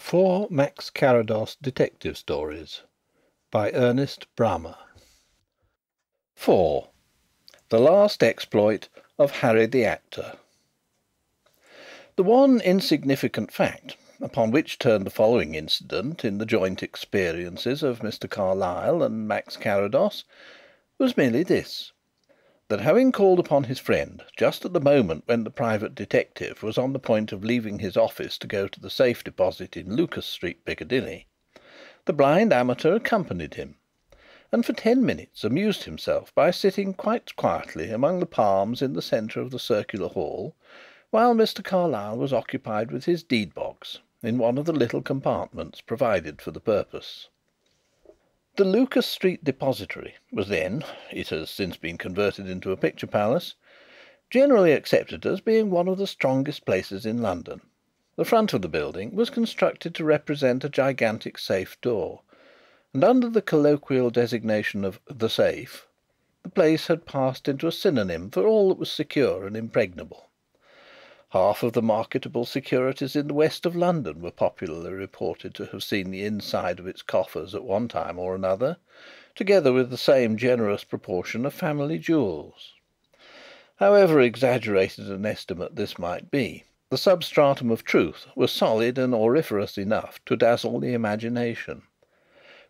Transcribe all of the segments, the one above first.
Four Max Carrados Detective Stories by Ernest Bramah IV The Last Exploit of Harry the Actor. The one insignificant fact upon which turned the following incident in the joint experiences of Mr. Carlyle and Max Carrados was merely this: that having called upon his friend just at the moment when the private detective was on the point of leaving his office to go to the safe deposit in Lucas Street, Piccadilly, the blind amateur accompanied him, and for ten minutes amused himself by sitting quite quietly among the palms in the centre of the circular hall while Mr. Carlyle was occupied with his deed box in one of the little compartments provided for the purpose. The Lucas Street Depository was then (it has since been converted into a picture palace) generally accepted as being one of the strongest places in London. The front of the building was constructed to represent a gigantic safe door, and under the colloquial designation of "The Safe" the place had passed into a synonym for all that was secure and impregnable. Half of the marketable securities in the west of London were popularly reported to have seen the inside of its coffers at one time or another, together with the same generous proportion of family jewels. However exaggerated an estimate this might be, the substratum of truth was solid and auriferous enough to dazzle the imagination.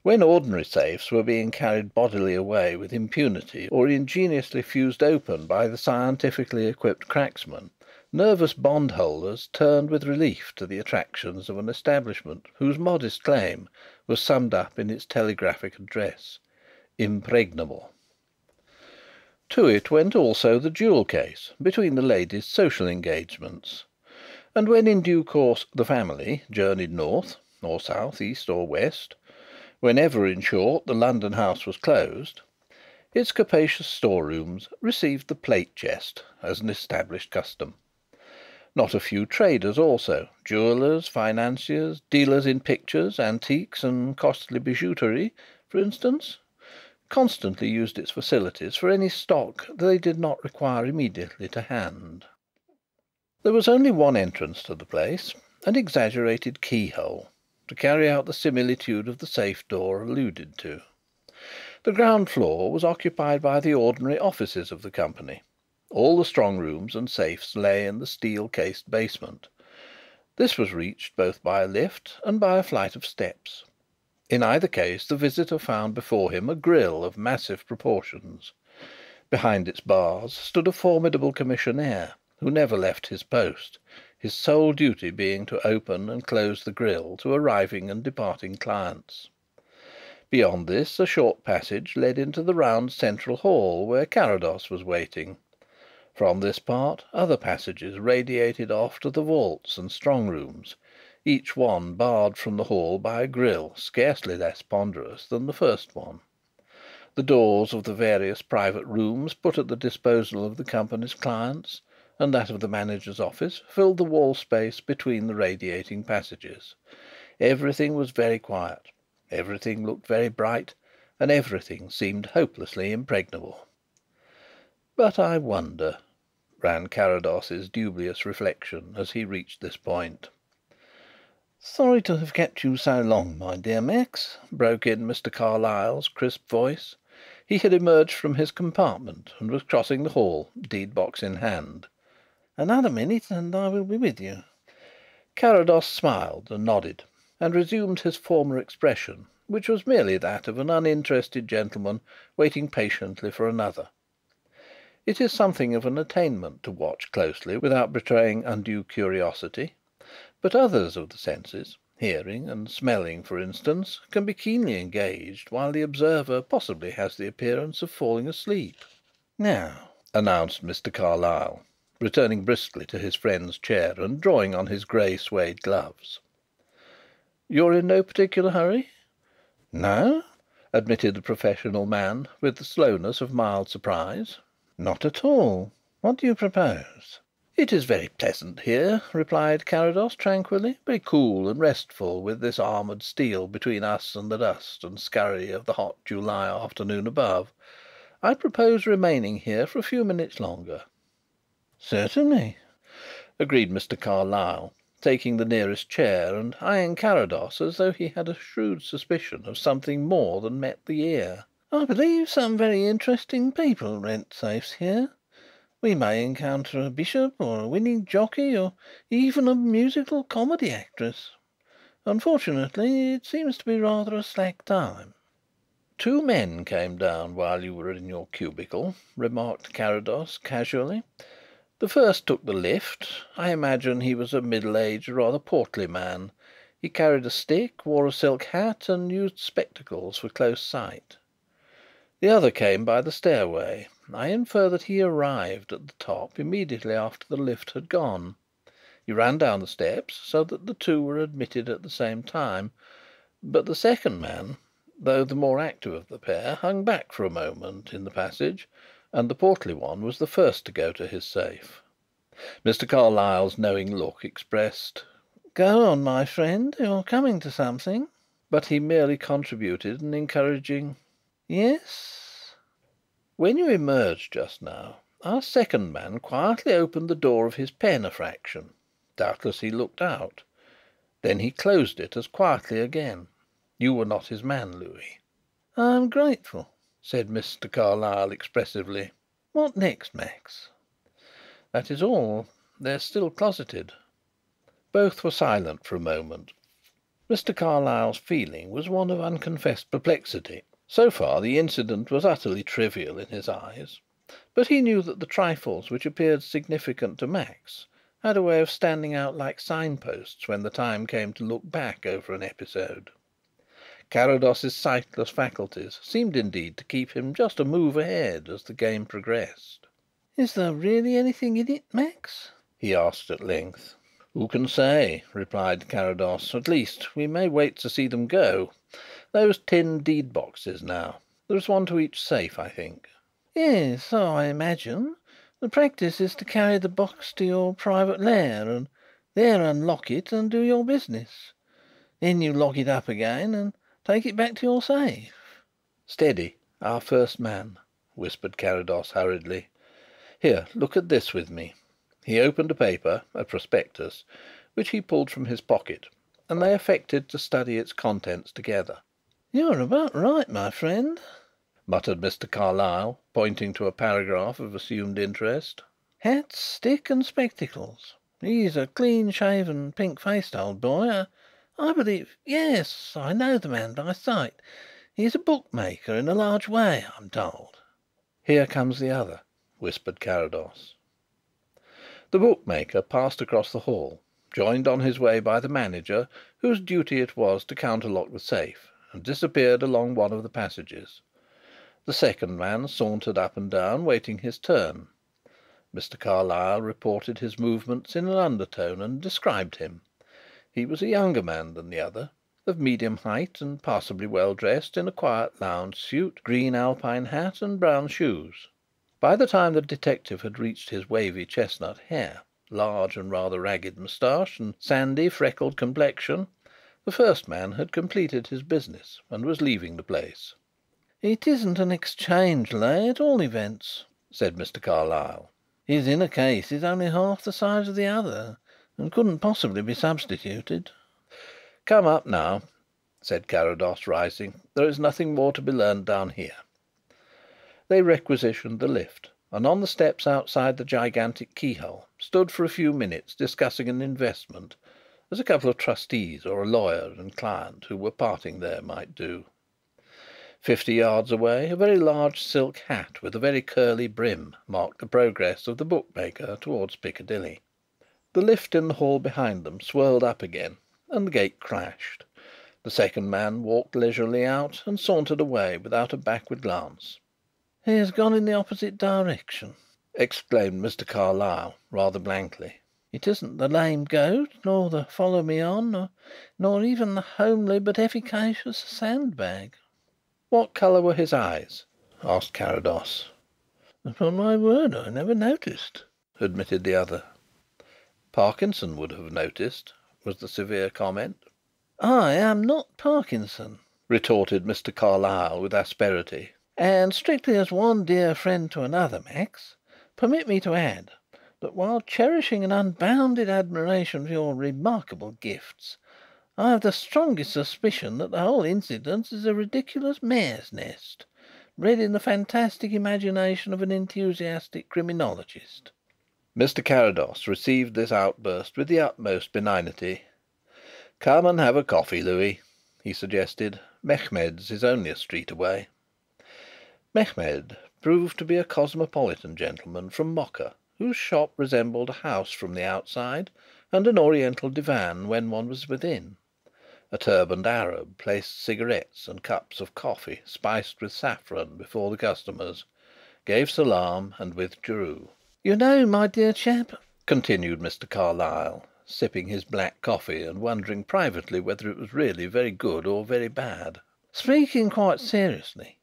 When ordinary safes were being carried bodily away with impunity or ingeniously fused open by the scientifically equipped cracksman nervous bondholders turned with relief to the attractions of an establishment whose modest claim was summed up in its telegraphic address "Impregnable." To it went also the jewel case between the lady's social engagements; and when in due course "the family" journeyed north, or south, east, or west whenever, in short, the London house was closed its capacious storerooms received the plate chest as an established custom. Not a few traders also, jewellers, financiers, dealers in pictures, antiques and costly bijouterie, for instance, constantly used its facilities for any stock they did not require immediately to hand. There was only one entrance to the place an exaggerated keyhole to carry out the similitude of the safe door alluded to. The ground floor was occupied by the ordinary offices of the Company. All the strong rooms and safes lay in the steel cased basement. This was reached both by a lift and by a flight of steps. In either case the visitor found before him a grille of massive proportions. Behind its bars stood a formidable commissionaire, who never left his post, his sole duty being to open and close the grille to arriving and departing clients. Beyond this a short passage led into the round central hall where Carrados was waiting. From this part other passages radiated off to the vaults and strong rooms, each one barred from the hall by a grille scarcely less ponderous than the first one. The doors of the various private rooms put at the disposal of the Company's clients and that of the manager's office filled the wall space between the radiating passages. Everything was very quiet, everything looked very bright, and everything seemed hopelessly impregnable. "But I wonder ran Carrados's dubious reflection as he reached this point. "Sorry to have kept you so long, my dear Max," broke in Mr. Carlyle's crisp voice. He had emerged from his compartment and was crossing the hall, deed box in hand. "Another minute and I will be with you." Carrados smiled and nodded, and resumed his former expression, which was merely that of an uninterested gentleman waiting patiently for another. It is something of an attainment to watch closely without betraying undue curiosity, but others of the senses hearing and smelling, for instance can be keenly engaged while the observer possibly has the appearance of falling asleep. "Now," announced Mr. Carlyle, returning briskly to his friend's chair and drawing on his grey suede gloves. "You're in no particular hurry?" "No," admitted the professional man with the slowness of mild surprise. "Not at all. What do you propose?" "It is very pleasant here," replied Carrados tranquilly. "Very cool and restful with this armoured steel between us and the dust and scurry of the hot July afternoon above. I propose remaining here for a few minutes longer." "Certainly," agreed Mr. Carlyle, taking the nearest chair and eyeing Carrados as though he had a shrewd suspicion of something more than met the ear. "I believe some very interesting people rent safes here. We may encounter a bishop or a winning jockey or even a musical comedy actress. Unfortunately it seems to be rather a slack time." "Two men came down while you were in your cubicle," remarked Carrados casually. "The first took the lift. I imagine he was a middle aged, rather portly man. He carried a stick, wore a silk hat and used spectacles for close sight. The other came by the stairway. I infer that he arrived at the top immediately after the lift had gone. He ran down the steps so that the two were admitted at the same time, but the second man, though the more active of the pair, hung back for a moment in the passage and the portly one was the first to go to his safe. Mr. Carlyle's knowing look expressed "Go on, my friend. You're coming to something." But he merely contributed an encouraging "Yes?" "When you emerged just now, our second man quietly opened the door of his pen a fraction. Doubtless he looked out. Then he closed it as quietly again. You were not his man, Louis." "I am grateful," said Mr. Carlyle expressively. "What next, Max?" "That is all. They are still closeted." Both were silent for a moment. Mr. Carlyle's feeling was one of unconfessed perplexity. So far the incident was utterly trivial in his eyes, but he knew that the trifles which appeared significant to Max had a way of standing out like signposts when the time came to look back over an episode. Carrados's sightless faculties seemed indeed to keep him just a move ahead as the game progressed. "Is there really anything in it, Max?" he asked at length. "Who can say?" replied Carrados. "At least, we may wait to see them go. Those tin deed boxes, now. There is one to each safe, I think." "Yes, so I imagine. The practice is to carry the box to your private lair and there unlock it and do your business. Then you lock it up again and take it back to your safe." "Steady, our first man," whispered Carrados hurriedly. "Here, look at this with me." He opened a paper, a prospectus, which he pulled from his pocket, and they affected to study its contents together. "You're about right, my friend," muttered Mr. Carlyle, pointing to a paragraph of assumed interest. "Hat, stick and spectacles. He's a clean shaven, pink faced old boy. I believe yes, I know the man by sight. He is a bookmaker in a large way, I'm told." "Here comes the other," whispered Carrados. The bookmaker passed across the hall, joined on his way by the manager whose duty it was to counterlock the safe and disappeared along one of the passages. The second man sauntered up and down, waiting his turn. Mr. Carlyle reported his movements in an undertone and described him. He was a younger man than the other, of medium height and passably well dressed in a quiet lounge suit, green Alpine hat and brown shoes. By the time the detective had reached his wavy chestnut hair, large and rather ragged moustache and sandy, freckled complexion, the first man had completed his business and was leaving the place. "It isn't an exchange lay, at all events," said Mr. Carlyle. "His inner case is only half the size of the other, and couldn't possibly be substituted." "Come up now," said Carrados, rising. "There is nothing more to be learned down here." They requisitioned the lift, and on the steps outside the gigantic keyhole stood for a few minutes discussing an investment as a couple of trustees or a lawyer and client who were parting there might do. Fifty yards away a very large silk hat with a very curly brim marked the progress of the bookmaker towards Piccadilly. The lift in the hall behind them swirled up again and the gate crashed. The second man walked leisurely out and sauntered away without a backward glance. "He has gone in the opposite direction," exclaimed Mr. Carlyle rather blankly. It isn't the lame goat, nor the follow me on, nor even the homely but efficacious sandbag." "What colour were his eyes?" asked Carrados. "Upon my word I never noticed," admitted the other. "Parkinson would have noticed," was the severe comment. "I am not Parkinson," retorted Mr. Carlyle with asperity. "And strictly as one dear friend to another, Max, permit me to add that while cherishing an unbounded admiration for your remarkable gifts, I have the strongest suspicion that the whole incident is a ridiculous mare's nest, bred in the fantastic imagination of an enthusiastic criminologist." Mr. Carrados received this outburst with the utmost benignity. "Come and have a coffee, Louis," he suggested. "Mehmed's is only a street away." Mehmed proved to be a cosmopolitan gentleman from Mocha, whose shop resembled a house from the outside and an Oriental divan when one was within. A turbaned Arab placed cigarettes and cups of coffee spiced with saffron before the customers, gave salaam, and withdrew. "You know, my dear chap," continued Mr. Carlyle, sipping his black coffee and wondering privately whether it was really very good or very bad, "speaking quite seriously.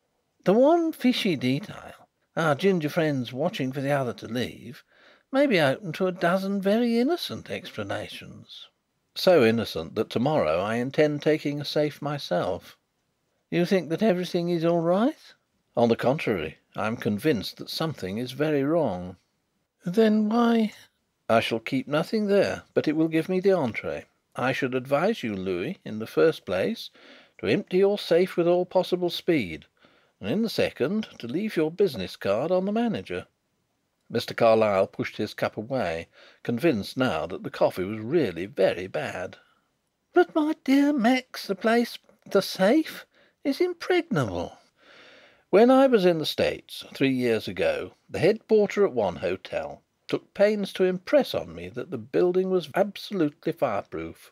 The one fishy detail, our ginger friend's watching for the other to leave, may be open to a dozen very innocent explanations." "So innocent that to morrow I intend taking a safe myself." "You think that everything is all right?" "On the contrary, I am convinced that something is very wrong." "Then why "I shall keep nothing there, but it will give me the entrée. I should advise you, Louis, in the first place, to empty your safe with all possible speed and in the second to leave your business card on the manager." Mr. Carlyle pushed his cup away, convinced now that the coffee was really very bad. "But, my dear Max, the place the safe is impregnable." "When I was in the States, three years ago, the head porter at one hotel took pains to impress on me that the building was absolutely fireproof.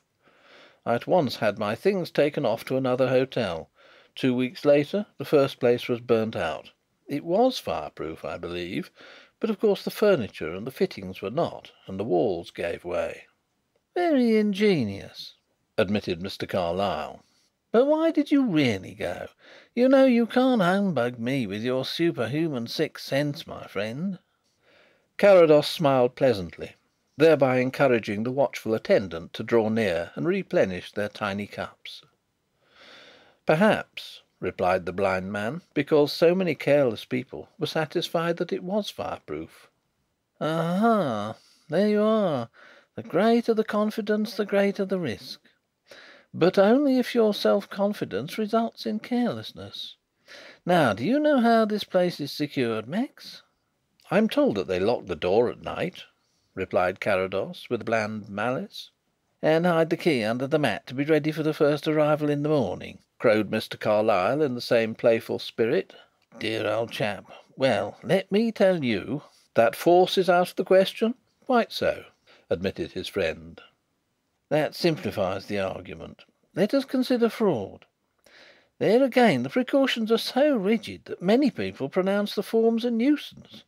I at once had my things taken off to another hotel. Two weeks later the first place was burnt out. It was fireproof, I believe, but of course the furniture and the fittings were not, and the walls gave way." "Very ingenious," admitted Mr. Carlyle. "But why did you really go? You know you can't humbug me with your superhuman sixth sense, my friend." Carrados smiled pleasantly, thereby encouraging the watchful attendant to draw near and replenish their tiny cups. "Perhaps," replied the blind man, "because so many careless people were satisfied that it was fireproof." "Aha! There you are. The greater the confidence the greater the risk. But only if your self confidence results in carelessness. Now do you know how this place is secured, Max?" "I am told that they lock the door at night," replied Carrados, with bland malice. "And hide the key under the mat to be ready for the first arrival in the morning?" Crowed Mr. Carlyle in the same playful spirit. "Dear old chap. Well, let me tell you " "That force is out of the question? Quite so," admitted his friend. "That simplifies the argument. Let us consider fraud. There again the precautions are so rigid that many people pronounce the forms a nuisance.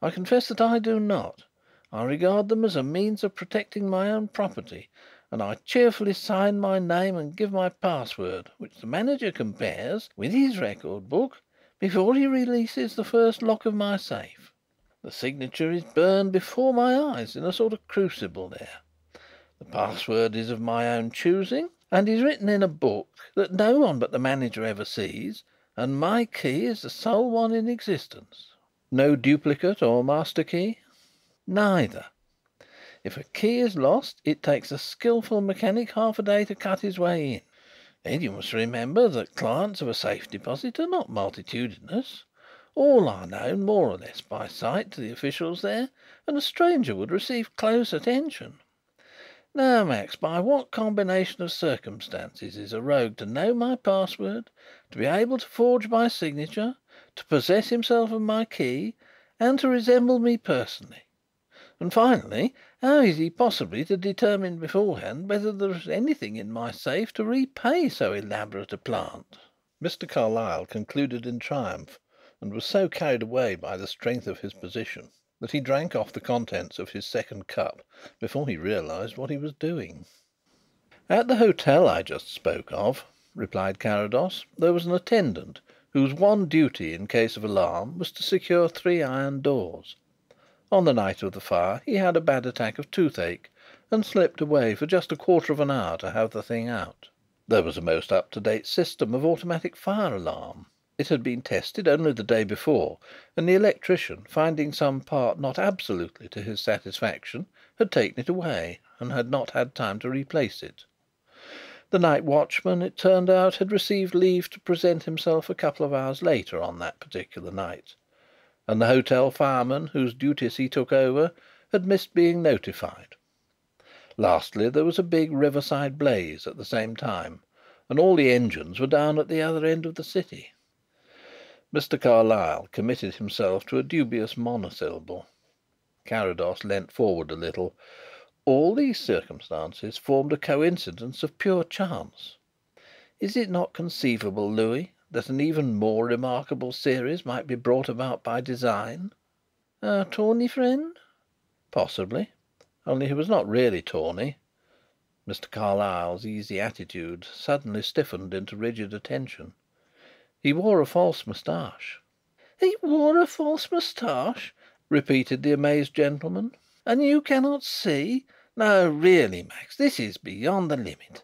I confess that I do not. I regard them as a means of protecting my own property and I cheerfully sign my name and give my password, which the manager compares with his record book before he releases the first lock of my safe. The signature is burned before my eyes in a sort of crucible there. The password is of my own choosing and is written in a book that no one but the manager ever sees, and my key is the sole one in existence." "No duplicate or master key?" "Neither. If a key is lost it takes a skilful mechanic half a day to cut his way in. Then you must remember that clients of a safe deposit are not multitudinous. All are known more or less by sight to the officials there and a stranger would receive close attention. Now, Max, by what combination of circumstances is a rogue to know my password, to be able to forge my signature, to possess himself of my key and to resemble me personally? And finally, how is he possibly to determine beforehand whether there is anything in my safe to repay so elaborate a plant?" Mr. Carlyle concluded in triumph and was so carried away by the strength of his position that he drank off the contents of his second cup before he realized what he was doing. "At the hotel I just spoke of," replied Carrados, "there was an attendant whose one duty in case of alarm was to secure three iron doors. On the night of the fire he had a bad attack of toothache and slipped away for just a quarter of an hour to have the thing out. There was a most up to date system of automatic fire alarm. It had been tested only the day before, and the electrician, finding some part not absolutely to his satisfaction, had taken it away and had not had time to replace it. The night watchman, it turned out, had received leave to present himself a couple of hours later on that particular night, and the hotel fireman, whose duties he took over, had missed being notified. Lastly, there was a big riverside blaze at the same time, and all the engines were down at the other end of the city. Mr. Carlyle committed himself to a dubious monosyllable. Carrados leant forward a little. All these circumstances formed a coincidence of pure chance. Is it not conceivable, Louis, that an even more remarkable series might be brought about by design?" "Our tawny friend?" "Possibly. Only he was not really tawny." Mr. Carlyle's easy attitude suddenly stiffened into rigid attention. He wore a false moustache." "He wore a false moustache!" repeated the amazed gentleman. "And you cannot see no, really, Max, this is beyond the limit."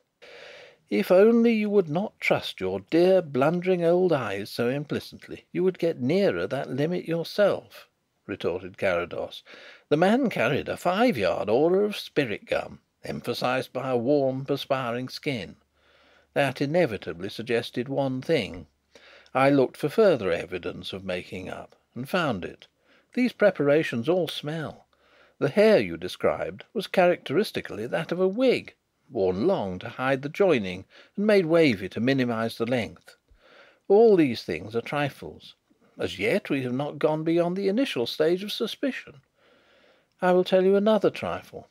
"If only you would not trust your dear, blundering old eyes so implicitly, you would get nearer that limit yourself," retorted Carrados. "The man carried a five yard aura of spirit gum, emphasized by a warm, perspiring skin. That inevitably suggested one thing. I looked for further evidence of making up, and found it. These preparations all smell. The hair you described was characteristically that of a wig, worn long to hide the joining and made wavy to minimise the length. All these things are trifles. As yet we have not gone beyond the initial stage of suspicion. I will tell you another trifle.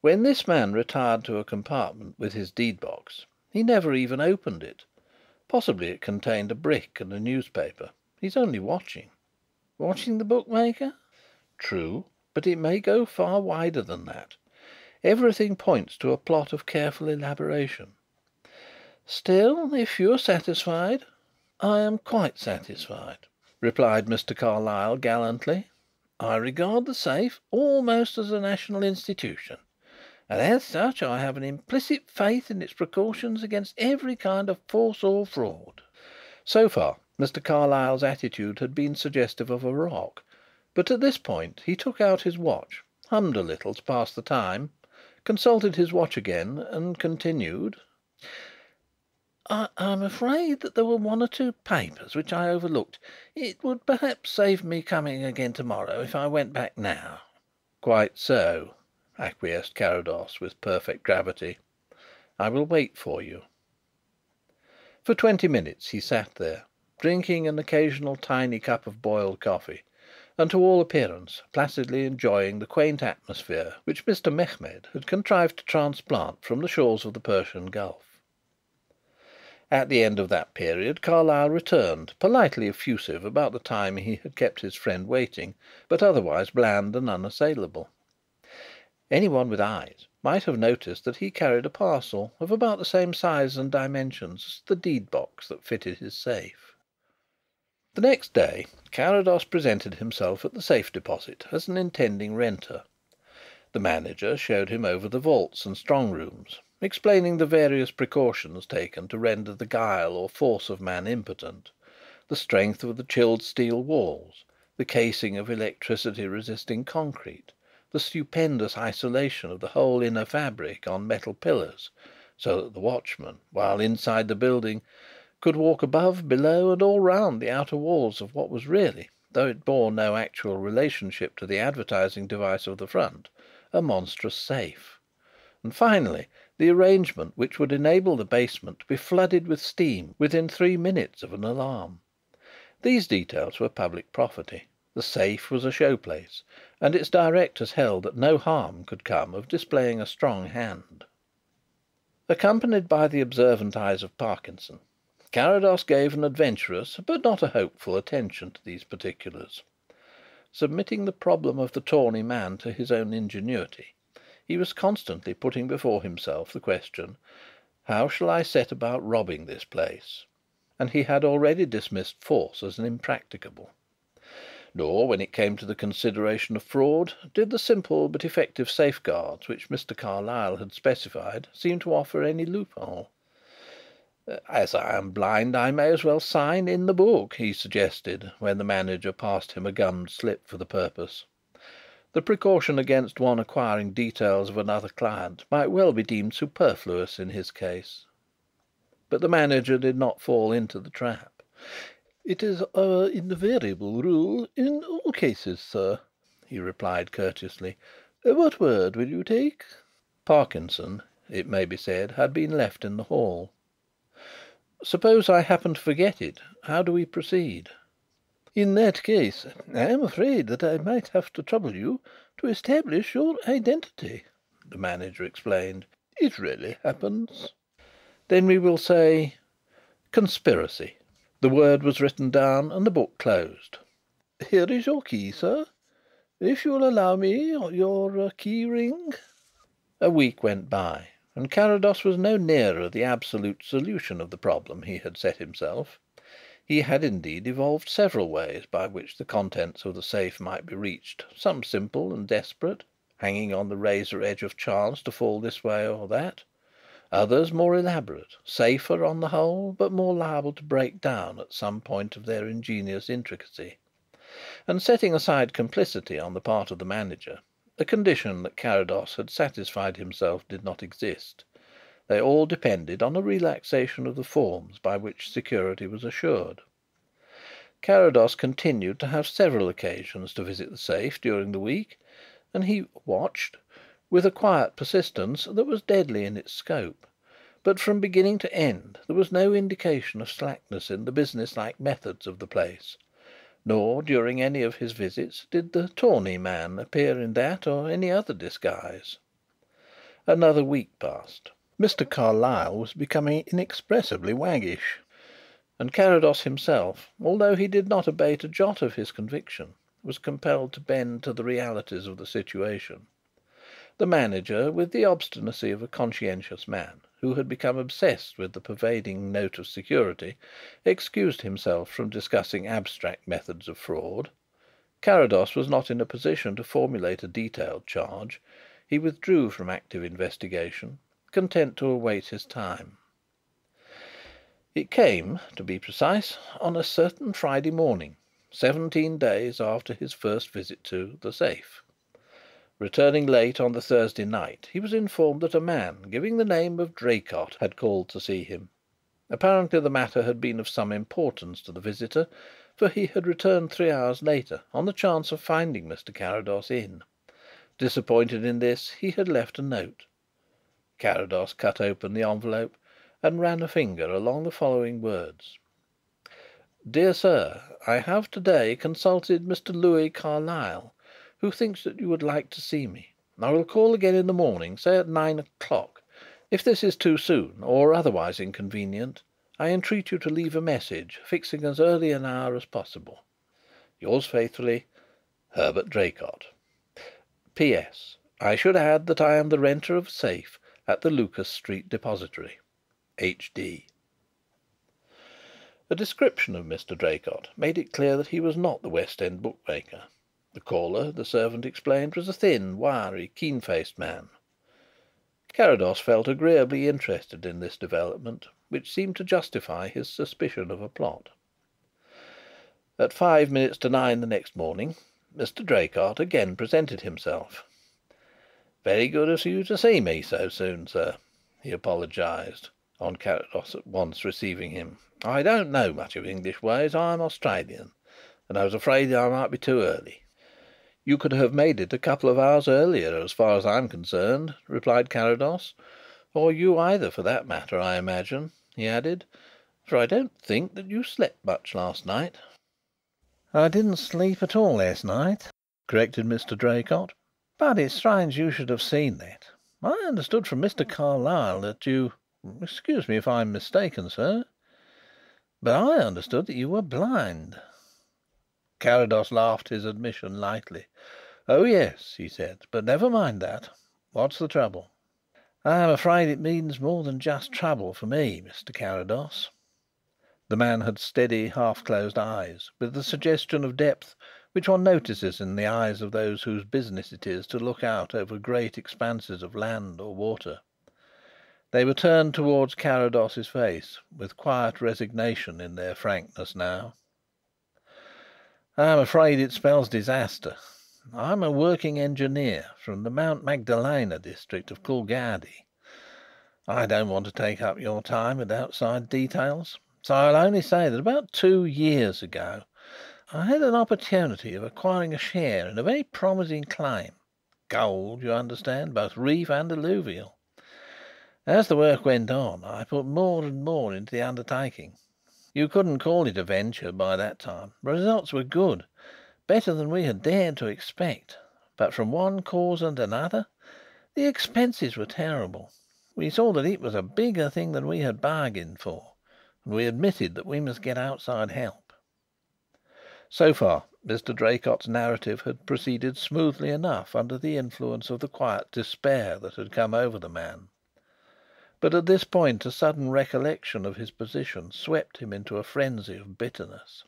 When this man retired to a compartment with his deed box, he never even opened it. Possibly it contained a brick and a newspaper. He is only watching." "Watching the bookmaker?" "True. But it may go far wider than that. Everything points to a plot of careful elaboration." "Still, if you are satisfied " "I am quite satisfied," replied Mr. Carlyle gallantly. "I regard the safe almost as a national institution and as such I have an implicit faith in its precautions against every kind of force or fraud." So far Mr. Carlyle's attitude had been suggestive of a rock, but at this point he took out his watch, hummed a little to pass the time, consulted his watch again, and continued: "I am afraid that there were one or two papers which I overlooked. It would perhaps save me coming again to morrow if I went back now." "Quite so acquiesced Carrados, with perfect gravity. "I will wait for you." For twenty minutes he sat there, drinking an occasional tiny cup of boiled coffee, and to all appearance placidly enjoying the quaint atmosphere which Mr. Mehmed had contrived to transplant from the shores of the Persian Gulf. At the end of that period Carlyle returned, politely effusive about the time he had kept his friend waiting, but otherwise bland and unassailable. Anyone with eyes might have noticed that he carried a parcel of about the same size and dimensions as the deed box that fitted his safe. The next day Carrados presented himself at the Safe Deposit as an intending renter. The manager showed him over the vaults and strong rooms, explaining the various precautions taken to render the guile or force of man impotent, the strength of the chilled steel walls, the casing of electricity resisting concrete, the stupendous isolation of the whole inner fabric on metal pillars, so that the watchman, while inside the building, could walk above, below, and all round the outer walls of what was really, though it bore no actual relationship to the advertising device of the front, a monstrous safe; and finally the arrangement which would enable the basement to be flooded with steam within three minutes of an alarm. These details were public property. The safe was a show place, and its directors held that no harm could come of displaying a strong hand. Accompanied by the observant eyes of Parkinson, Carrados gave an adventurous but not a hopeful attention to these particulars. Submitting the problem of the tawny man to his own ingenuity, he was constantly putting before himself the question: "How shall I set about robbing this place?" And he had already dismissed force as an impracticable. Nor, when it came to the consideration of fraud, did the simple but effective safeguards which Mr. Carlyle had specified seem to offer any loophole. "As I am blind, I may as well sign in the book," he suggested, when the manager passed him a gummed slip for the purpose. The precaution against one acquiring details of another client might well be deemed superfluous in his case. But the manager did not fall into the trap. "It is our invariable rule in all cases, sir," he replied courteously. "What word will you take?" Parkinson, it may be said, had been left in the hall. "Suppose I happen to forget it, how do we proceed?" "In that case I am afraid that I might have to trouble you to establish your identity," the manager explained. "It rarely happens." "Then we will say 'Conspiracy.'" The word was written down and the book closed. "Here is your key, sir. If you will allow me your uh, key ring." A week went by and Carrados was no nearer the absolute solution of the problem he had set himself. He had indeed evolved several ways by which the contents of the safe might be reached, some simple and desperate, hanging on the razor edge of chance to fall this way or that; others more elaborate, safer on the whole, but more liable to break down at some point of their ingenious intricacy. And setting aside complicity on the part of the manager a condition that Carrados had satisfied himself did not exist. They all depended on a relaxation of the forms by which security was assured. Carrados continued to have several occasions to visit the safe during the week, and he "watched" with a quiet persistence that was deadly in its scope. But from beginning to end there was no indication of slackness in the business like methods of the place nor during any of his visits did the "tawny man" appear in that or any other disguise. Another week passed. Mr. Carlyle was becoming inexpressibly waggish, and Carrados himself, although he did not abate a jot of his conviction, was compelled to bend to the realities of the situation. The manager, with the obstinacy of a conscientious man, who had become obsessed with the pervading note of security, excused himself from discussing abstract methods of fraud. Carrados was not in a position to formulate a detailed charge. He withdrew from active investigation, content to await his time. It came, to be precise, on a certain Friday morning, seventeen days after his first visit to "The Safe." Returning late on the Thursday night he was informed that a man, giving the name of Draycott, had called to see him. Apparently the matter had been of some importance to the visitor, for he had returned three hours later on the chance of finding Mr. Carrados in. Disappointed in this, he had left a note. Carrados cut open the envelope and ran a finger along the following words: "Dear Sir, I have to day consulted Mr. Louis Carlyle who thinks that you would like to see me. I will call again in the morning, say at nine o'clock. If this is too soon, or otherwise inconvenient, I entreat you to leave a message, fixing as early an hour as possible. Yours faithfully, Herbert Draycott. P.S. I should add that I am the renter of a safe at the Lucas Street Depository. H.D. A description of Mr. Draycott made it clear that he was not the West End bookmaker. The caller, the servant explained, was a thin, wiry, keen faced man. Carrados felt agreeably interested in this development, which seemed to justify his suspicion of a plot. At five minutes to nine the next morning Mr. Draycott again presented himself. "Very good of you to see me so soon, sir," he apologized, on Carrados at once receiving him. "I don't know much of English ways. I am Australian, and I was afraid I might be too early. "You could have made it a couple of hours earlier, as far as I am concerned," replied Carrados. "Or you either, for that matter, I imagine," he added, "for I don't think that you slept much last night." "I didn't sleep at all last night," corrected Mr. Draycott. "But it's strange you should have seen that. I understood from Mr. Carlyle that you excuse me if I am mistaken, sir but I understood that you were blind." Carrados laughed his admission lightly. "Oh yes," he said. "But never mind that. What's the trouble?" "I am afraid it means more than just trouble for me, Mr. Carrados." The man had steady, half closed eyes, with the suggestion of depth which one notices in the eyes of those whose business it is to look out over great expanses of land or water. They were turned towards Carrados's face, with quiet resignation in their frankness now. "I'm afraid it spells disaster. I'm a working engineer from the Mount Magdalena district of Coolgardie. I don't want to take up your time with outside details, so I'll only say that about two years ago I had an opportunity of acquiring a share in a very promising claim gold, you understand, both reef and alluvial. As the work went on I put more and more into the undertaking. You couldn't call it a venture by that time. The results were good better than we had dared to expect, but from one cause and another the expenses were terrible. We saw that it was a bigger thing than we had bargained for, and we admitted that we must get outside help." So far Mr. Draycott's narrative had proceeded smoothly enough under the influence of the quiet despair that had come over the man. But at this point a sudden recollection of his position swept him into a frenzy of bitterness.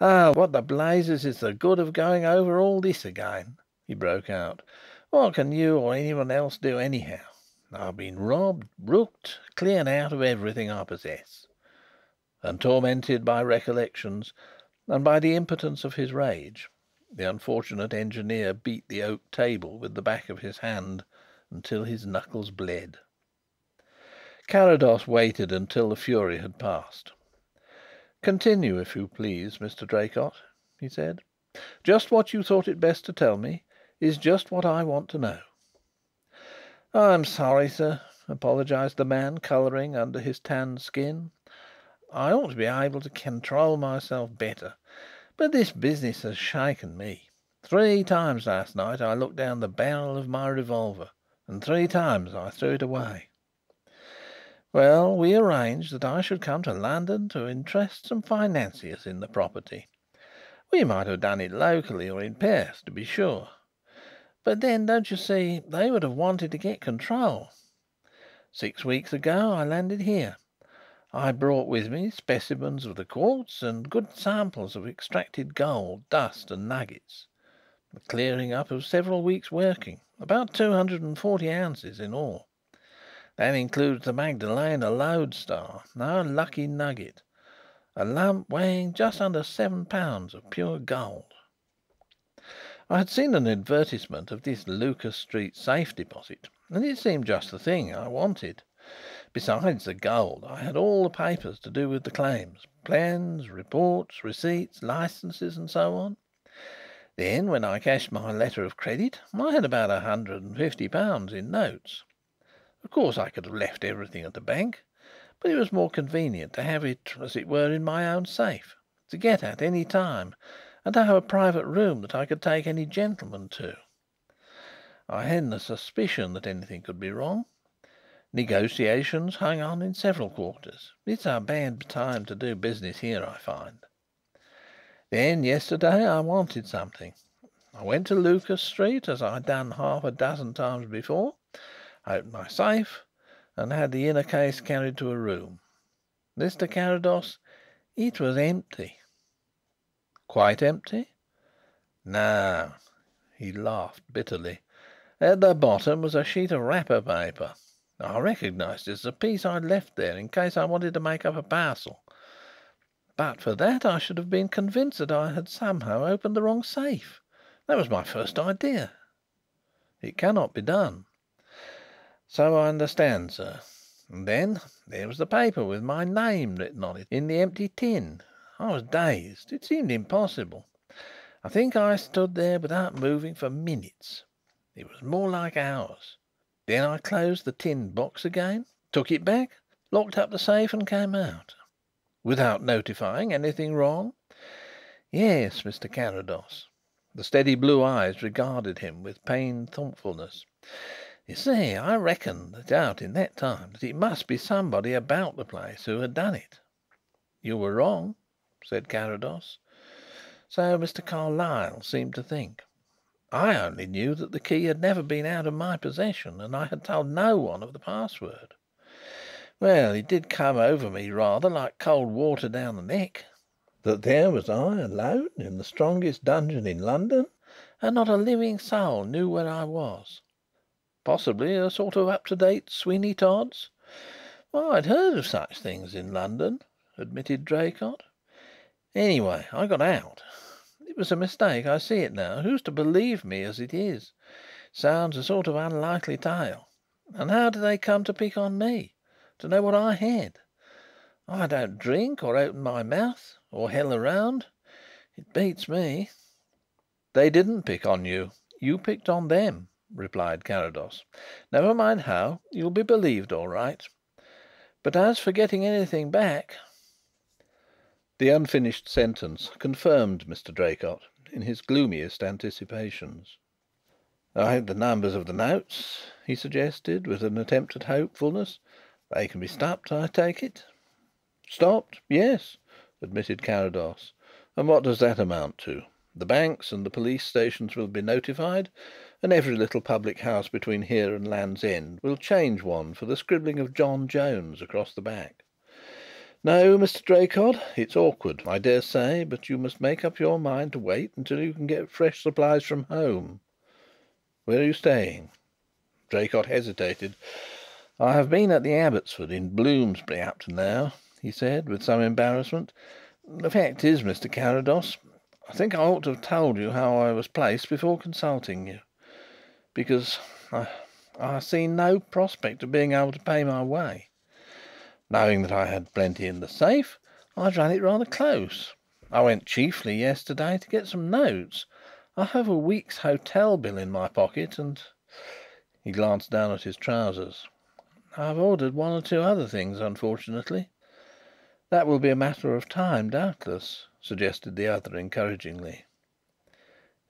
"Ah! what the blazes is the good of going over all this again?" he broke out. "What can you or anyone else do, anyhow? I've been robbed, rooked, cleared out of everything I possess." And tormented by recollections, and by the impotence of his rage, the unfortunate engineer beat the oak table with the back of his hand until his knuckles bled. Carrados waited until the fury had passed. "Continue, if you please, Mr. Draycott," he said. "Just what you thought it best to tell me is just what I want to know." "I'm sorry, sir," apologized the man, colouring under his tanned skin. "I ought to be able to control myself better, but this business has shaken me. Three times last night I looked down the barrel of my revolver, and three times I threw it away. Well, we arranged that I should come to London to interest some financiers in the property. We might have done it locally or in Perth, to be sure. But then, don't you see, they would have wanted to get control. Six weeks ago I landed here. I brought with me specimens of the quartz and good samples of extracted gold, dust and nuggets. The clearing up of several weeks' working about two hundred and forty ounces in all. That includes the Magdalena lodestar, our lucky nugget, a lump weighing just under seven pounds of pure gold. I had seen an advertisement of this Lucas Street safe deposit, and it seemed just the thing I wanted. Besides the gold, I had all the papers to do with the claims plans, reports, receipts, licences, and so on. Then, when I cashed my letter of credit, I had about a hundred and fifty pounds in notes. Of course I could have left everything at the bank, but it was more convenient to have it, as it were, in my own safe, to get at any time, and to have a private room that I could take any gentleman to. I hadn't a suspicion that anything could be wrong. Negotiations hung on in several quarters. It's a bad time to do business here, I find. Then yesterday I wanted something. I went to Lucas Street, as I'd done half a dozen times before, opened my safe, and had the inner case carried to a room. Mr. Carrados, it was empty." "Quite empty?" "No." He laughed bitterly. "At the bottom was a sheet of wrapper paper. I recognised it as a piece I'd left there in case I wanted to make up a parcel. But for that I should have been convinced that I had somehow opened the wrong safe. That was my first idea. It cannot be done. "So I understand, sir. And then there was the paper with my name written on it in the empty tin. I was dazed. It seemed impossible. I think I stood there without moving for minutes. It was more like hours. Then I closed the tin box again, took it back, locked up the safe and came out." "Without notifying anything wrong?" "Yes, Mr. Carrados." The steady blue eyes regarded him with pained thoughtfulness. You see, I reckoned it out in that time that it must be somebody about the place who had done it." "You were wrong," said Carrados. So Mr. Carlyle seemed to think. I only knew that the key had never been out of my possession and I had told no one of the password. Well, it did come over me rather like cold water down the neck that there was I alone in the strongest dungeon in London and not a living soul knew where I was. Possibly a sort of up to date Sweeney Todd's." "I'd heard of such things in London," admitted Draycott. "Anyway, I got out. It was a mistake. I see it now. Who's to believe me as it is? Sounds a sort of unlikely tale. And how do they come to pick on me to know what I had? I don't drink or open my mouth or hell around. It beats me." "They didn't pick on you. You picked on them," replied Carrados. "Never mind how. You'll be believed all right. But as for getting anything back " The unfinished sentence confirmed Mr. Draycott in his gloomiest anticipations. "I have the numbers of the notes," he suggested, with an attempt at hopefulness. "They can be stopped, I take it?" "Stopped yes," admitted Carrados. "And what does that amount to? The banks and the police stations will be notified, and every little public house between here and Land's End will change one for the scribbling of John Jones across the back. No, Mr. Draycott, it's awkward, I dare say, but you must make up your mind to wait until you can get fresh supplies from home. Where are you staying?" Draycott hesitated. "I have been at the Abbotsford in Bloomsbury up to now," he said, with some embarrassment. "The fact is, Mr. Carrados, I think I ought to have told you how I was placed before consulting you, because I I see no prospect of being able to pay my way. Knowing that I had plenty in the safe, I ran it rather close. I went chiefly yesterday to get some notes. I have a week's hotel bill in my pocket and " he glanced down at his trousers. "I have ordered one or two other things, unfortunately." "That will be a matter of time, doubtless," suggested the other encouragingly.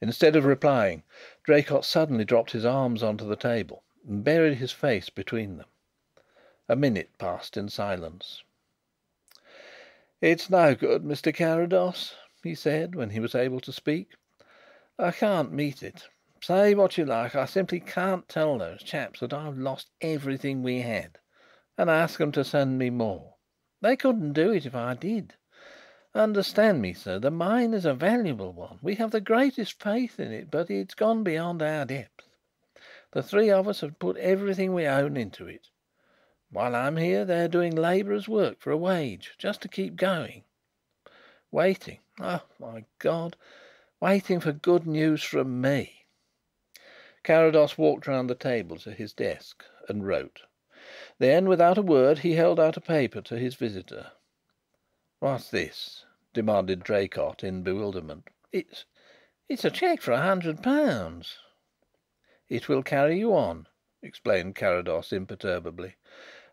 Instead of replying, Draycott suddenly dropped his arms on to the table and buried his face between them. A minute passed in silence. "It's no good, Mr. Carrados," he said, when he was able to speak. I can't meet it. Say what you like, I simply can't tell those chaps that I've lost everything we had, and ask them to send me more. They couldn't do it if I did. Understand me, sir, the mine is a valuable one. We have the greatest faith in it, but it's gone beyond our depth. The three of us have put everything we own into it. While I'm here they're doing labourer's work for a wage, just to keep going. Waiting oh, my God! waiting for good news from me." Carrados walked round the table to his desk and wrote. Then, without a word, he held out a paper to his visitor. "What's this?" demanded Draycott, in bewilderment. "It's it's a cheque for a hundred pounds." "It will carry you on," explained Carrados imperturbably.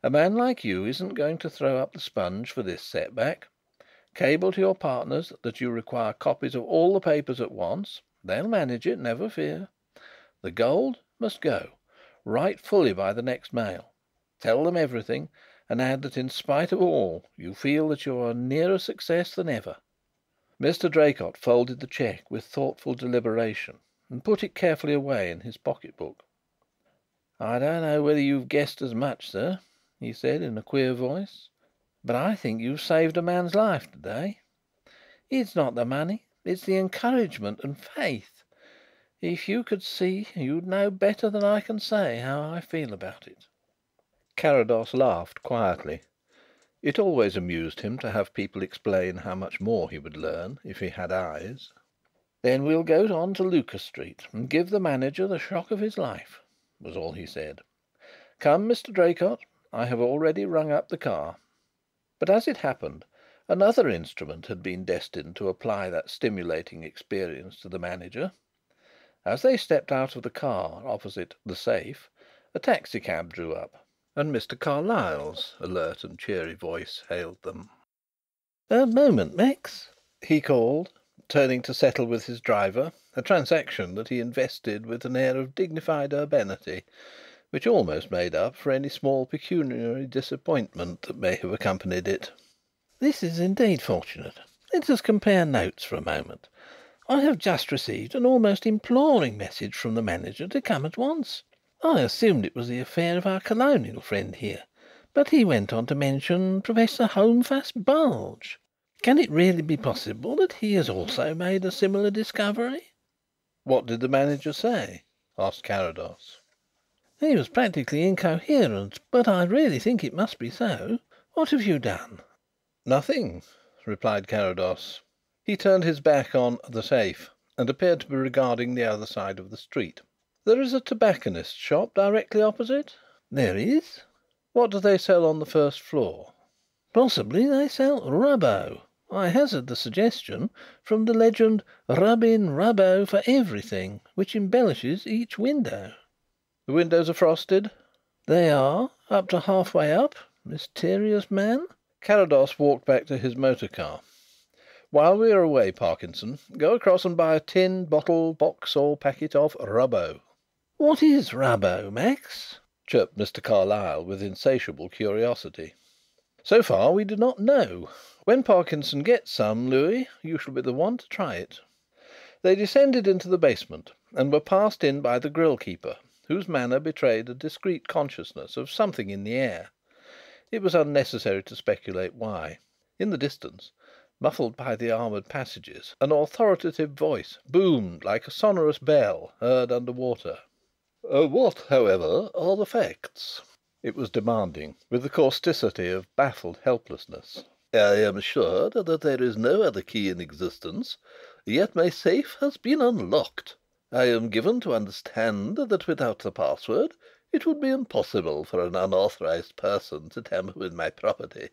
"A man like you isn't going to throw up the sponge for this set back. Cable to your partners that you require copies of all the papers at once. They'll manage it, never fear. The gold must go. Write fully by the next mail. Tell them everything, and add that in spite of all you feel that you are nearer success than ever." Mr. Draycott folded the cheque with thoughtful deliberation and put it carefully away in his pocket book. "I don't know whether you've guessed as much, sir," he said in a queer voice. But I think you've saved a man's life to day. It's not the money. It's the encouragement and faith. If you could see you'd know better than I can say how I feel about it." Carrados laughed quietly. It always amused him to have people explain how much more he would learn if he had eyes. "Then we'll go on to Lucas Street and give the manager the shock of his life," was all he said. "Come, Mr. Draycott, I have already rung up the car. But as it happened, another instrument had been destined to apply that stimulating experience to the manager. As they stepped out of the car opposite "The Safe" a taxi cab drew up, and Mr. Carlyle's alert and cheery voice hailed them. "A moment, Max," he called, turning to settle with his driver a transaction that he invested with an air of dignified urbanity which almost made up for any small pecuniary disappointment that may have accompanied it. "This is indeed fortunate. Let us compare notes for a moment. I have just received an almost imploring message from the manager to come at once. I assumed it was the affair of our colonial friend here, but he went on to mention Professor Holmfast Bulge. Can it really be possible that he has also made a similar discovery?" "What did the manager say?" asked Carrados. He was practically incoherent, but I really think it must be so. What have you done?" "Nothing," replied Carrados. He turned his back on "The Safe" and appeared to be regarding the other side of the street. "There is a tobacconist's shop directly opposite?" "There is." "What do they sell on the first floor?" "Possibly they sell rubbo. I hazard the suggestion from the legend 'Rub in Rubbo for everything,' which embellishes each window." "The windows are frosted?" "They are up to half way up. Mysterious man!" Carrados walked back to his motor car. "While we are away, Parkinson, go across and buy a tin, bottle, box or packet of 'Rubbo.'" "What is 'Rubbo,' Max?" chirped Mr. Carlyle with insatiable curiosity. "So far we do not know. When Parkinson gets some, Louis, you shall be the one to try it." They descended into the basement and were passed in by the grille keeper, whose manner betrayed a discreet consciousness of something in the air. It was unnecessary to speculate why. In the distance, muffled by the armoured passages, an authoritative voice boomed like a sonorous bell heard under water. Uh, "What, however, are the facts?" it was demanding, with the causticity of baffled helplessness. "I am assured that there is no other key in existence, yet my safe has been unlocked. I am given to understand that without the password it would be impossible for an unauthorized person to tamper with my property.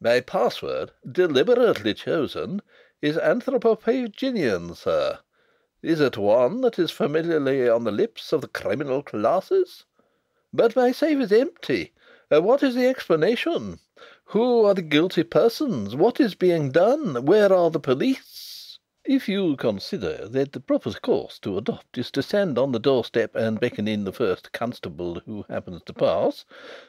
My password, deliberately chosen, is Anthropophaginian, sir. Is it one that is familiarly on the lips of the criminal classes? But my safe is empty. Uh, what is the explanation? Who are the guilty persons? What is being done? Where are the police? If you consider that the proper course to adopt is to stand on the doorstep and beckon in the first constable who happens to pass,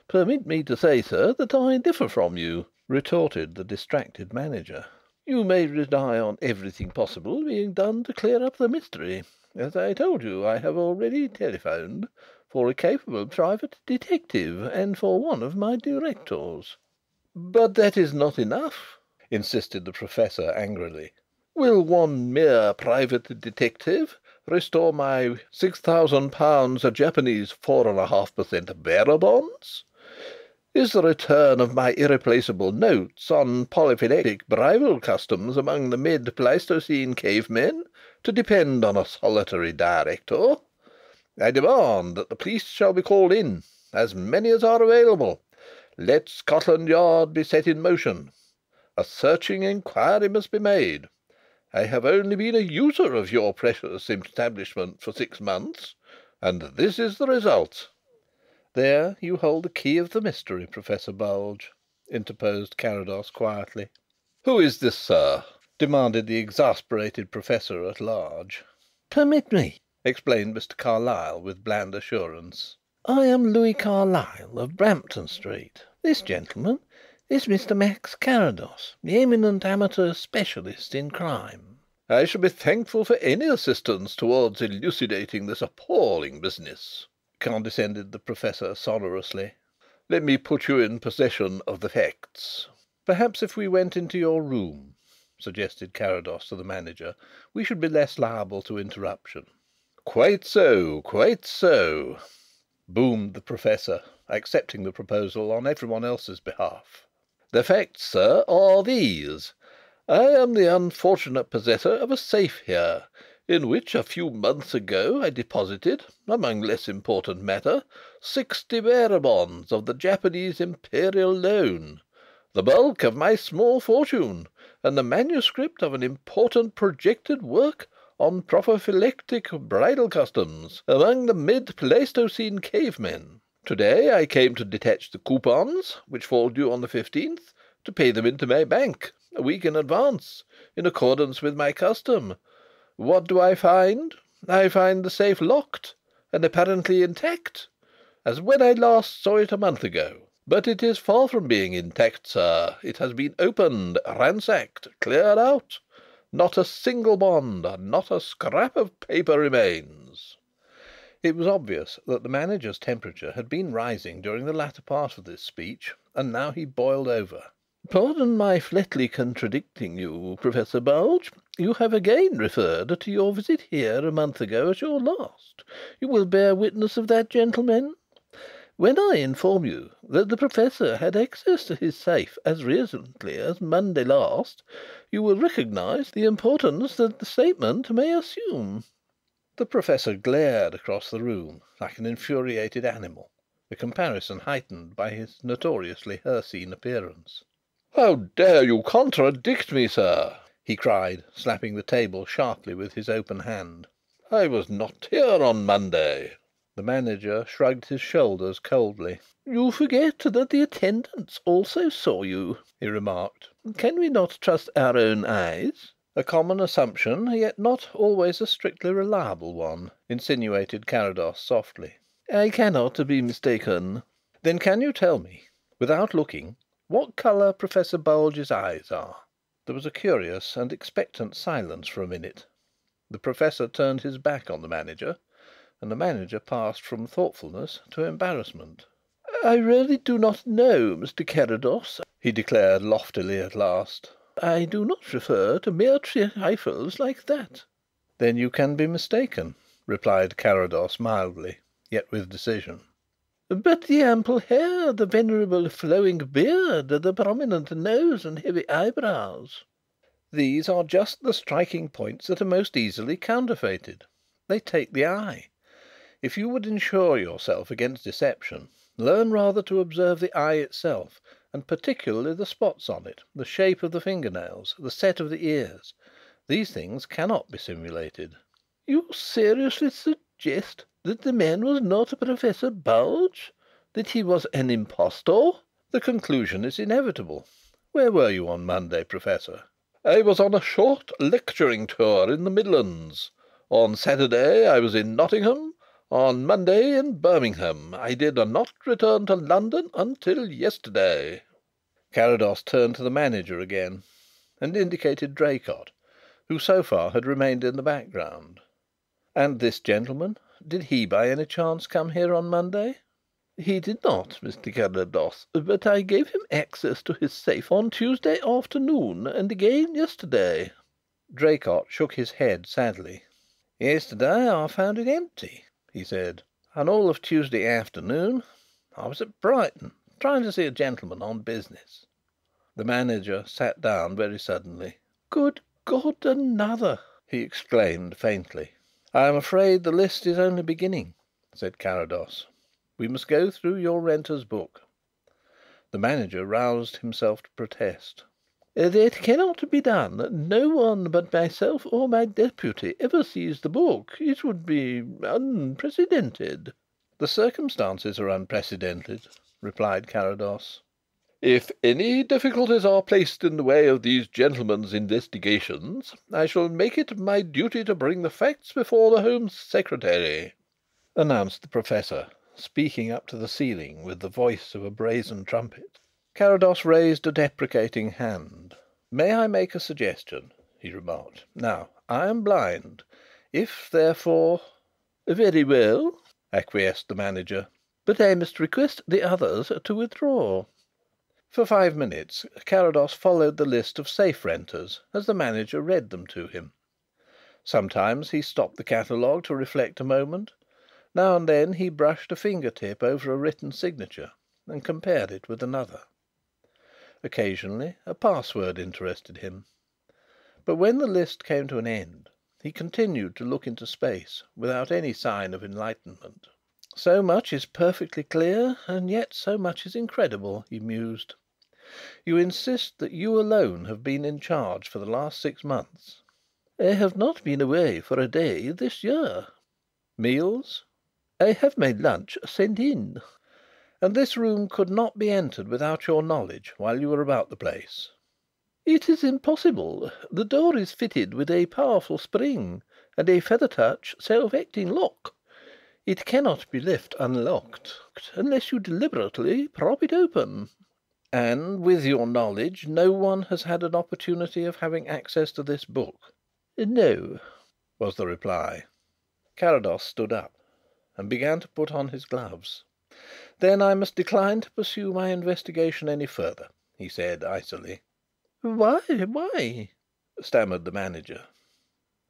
permit me to say, sir, that I differ from you," retorted the distracted manager. "You may rely on everything possible being done to clear up the mystery. As I told you, I have already telephoned for a capable private detective and for one of my directors." "But that is not enough," insisted the Professor angrily. Will one mere private detective restore my £6,000 a Japanese 4.5 per cent. bearer bonds? Is the return of my irreplaceable notes on polyphyletic bridal customs among the mid Pleistocene cave men to depend on a solitary director? I demand that the police shall be called in, as many as are available. Let Scotland Yard be set in motion. A searching inquiry must be made. I have only been a user of your precious establishment for six months, and this is the result." "There you hold the key of the mystery, Professor Bulge," interposed Carrados quietly. "Who is this, sir?" demanded the exasperated Professor at large. "Permit me," explained Mr. Carlyle with bland assurance. "I am Louis Carlyle, of Bampton Street. This gentleman is Mr. Max Carrados, the eminent amateur specialist in crime." "I shall be thankful for any assistance towards elucidating this appalling business," condescended the Professor sonorously. "Let me put you in possession of the facts." "Perhaps if we went into your room," suggested Carrados to the manager, "we should be less liable to interruption." "Quite so, quite so," boomed the Professor, accepting the proposal on everyone else's behalf. The facts, sir, are these. I am the unfortunate possessor of a safe here, in which a few months ago I deposited, among less important matter, sixty bearer bonds of the Japanese Imperial Loan, the bulk of my small fortune, and the manuscript of an important projected work on polyphyletic bridal customs among the mid Pleistocene cave men. To day I came to detach the coupons, which fall due on the fifteenth, to pay them into my bank, a week in advance, in accordance with my custom. What do I find? I find the safe locked and apparently intact, as when I last saw it a month ago. But it is far from being intact, sir. It has been opened, ransacked, cleared out. Not a single bond, and not a scrap of paper remains. It was obvious that the manager's temperature had been rising during the latter part of this speech, and now he boiled over. "Pardon my flatly contradicting you, Professor Bulge. You have again referred to your visit here a month ago as your last. You will bear witness of that, gentlemen?" When I inform you that the Professor had access to his safe as recently as Monday last, you will recognise the importance that the statement may assume." The Professor glared across the room like an infuriated animal, the comparison heightened by his notoriously hircine appearance. "How dare you contradict me, sir?" He cried, slapping the table sharply with his open hand. "I was not here on Monday." The manager shrugged his shoulders coldly. "You forget that the attendants also saw you," he remarked. "Can we not trust our own eyes?" "A common assumption, yet not always a strictly reliable one," insinuated Carrados softly. "I cannot be mistaken." "Then can you tell me, without looking, what colour Professor Bulge's eyes are?" There was a curious and expectant silence for a minute. The Professor turned his back on the manager and the manager passed from thoughtfulness to embarrassment. "I really do not know, Mr. Carrados," he declared loftily at last. "I do not refer to mere trifles like that." "Then you can be mistaken," replied Carrados mildly, yet with decision. "But the ample hair, the venerable flowing beard, the prominent nose and heavy eyebrows?" "These are just the striking points that are most easily counterfeited. They take the eye. If you would insure yourself against deception, learn rather to observe the eye itself and particularly the spots on it, the shape of the finger nails, the set of the ears. These things cannot be simulated." "You seriously suggest that the man was not Professor Bulge? That he was an impostor?" "The conclusion is inevitable. Where were you on Monday, Professor?" "I was on a short lecturing tour in the Midlands. On Saturday I was in Nottingham. On Monday in Birmingham. I did not return to London until yesterday." Carrados turned to the manager again and indicated Draycott, who so far had remained in the background. "And this gentleman? Did he by any chance come here on Monday?" "He did not, Mr. Carrados, but I gave him access to his safe on Tuesday afternoon and again yesterday." Draycott shook his head sadly. "Yesterday I found it empty he said, "and all of Tuesday afternoon I was at Brighton, trying to see a gentleman on business." The manager sat down very suddenly. "Good God! Another!" he exclaimed faintly. "I am afraid the list is only beginning," said Carrados. "We must go through your renters' book." The manager roused himself to protest. "That cannot be done. No one but myself or my deputy ever sees the book. It would be unprecedented." "The circumstances are unprecedented," replied Carrados. "If any difficulties are placed in the way of these gentlemen's investigations, I shall make it my duty to bring the facts before the Home Secretary," announced the Professor, speaking up to the ceiling with the voice of a brazen trumpet. Carrados raised a deprecating hand. "May I make a suggestion?" he remarked. "Now, I am blind. If, therefore " "Very well," acquiesced the manager. "But I must request the others to withdraw." For five minutes Carrados followed the list of safe renters as the manager read them to him. Sometimes he stopped the catalogue to reflect a moment. Now and then he brushed a finger tip over a written signature and compared it with another. Occasionally a password interested him. But when the list came to an end he continued to look into space without any sign of enlightenment. "So much is perfectly clear and yet so much is incredible," he mused. "You insist that you alone have been in charge for the last six months?" "I have not been away for a day this year." "Meals?" "I have my lunch sent in. And this room could not be entered without your knowledge while you were about the place?" "It is impossible. The door is fitted with a powerful spring and a feather touch self acting lock. It cannot be left unlocked unless you deliberately prop it open." "And, with your knowledge, no one has had an opportunity of having access to this book?" "No," was the reply. Carrados stood up and began to put on his gloves. "Then I must decline to pursue my investigation any further," he said icily. "Why? Why?" stammered the manager.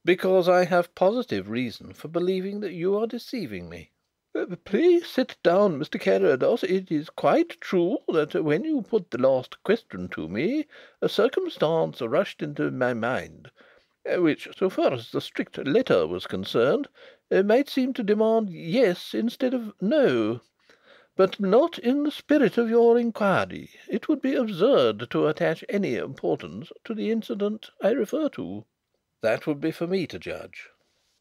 "Because I have positive reason for believing that you are deceiving me." Uh, "Pray sit down, Mr. Carrados. It is quite true that when you put the last question to me a circumstance rushed into my mind uh, which, so far as the strict letter was concerned, uh, might seem to demand 'yes' instead of 'no.' But not in the spirit of your inquiry. It would be absurd to attach any importance to the incident I refer to." "That would be for me to judge."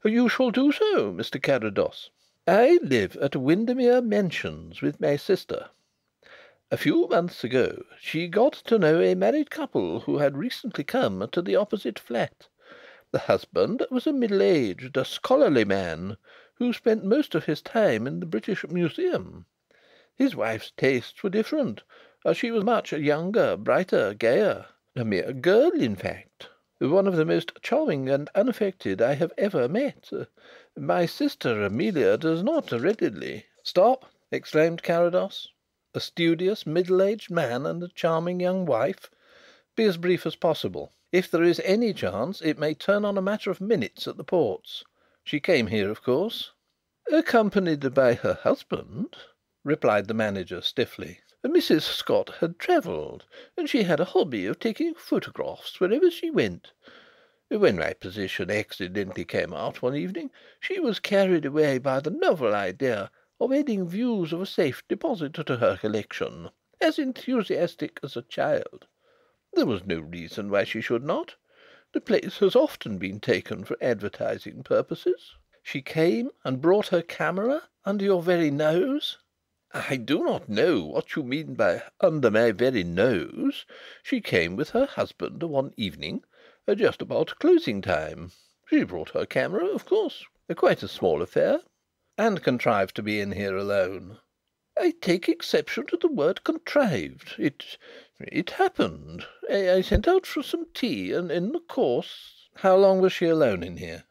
"You shall do so, Mr. Carrados. I live at Windermere Mansions with my sister. A few months ago she got to know a married couple who had recently come to the opposite flat. The husband was a middle aged, a scholarly man who spent most of his time in the British Museum. His wife's tastes were different. She was much younger, brighter, gayer a mere girl, in fact one of the most charming and unaffected I have ever met. My sister Amelia does not readily " "Stop!" exclaimed Carrados. "A studious, middle aged man and a charming young wife! Be as brief as possible. If there is any chance it may turn on a matter of minutes at the ports. She came here, of course?" "Accompanied by her husband," replied the manager stiffly. "Mrs. Scott had travelled and she had a hobby of taking photographs wherever she went. When my position accidentally came out one evening she was carried away by the novel idea of adding views of a safe deposit to her collection as enthusiastic as a child. There was no reason why she should not. The place has often been taken for advertising purposes." "She came and brought her camera under your very nose?" "I do not know what you mean by 'under my very nose.' She came with her husband one evening uh, just about closing time. She brought her camera, of course. Uh, quite a small affair." "And contrived to be in here alone?" "I take exception to the word 'contrived.' It it happened. I sent out for some tea and in the course " "How long was she alone in here?"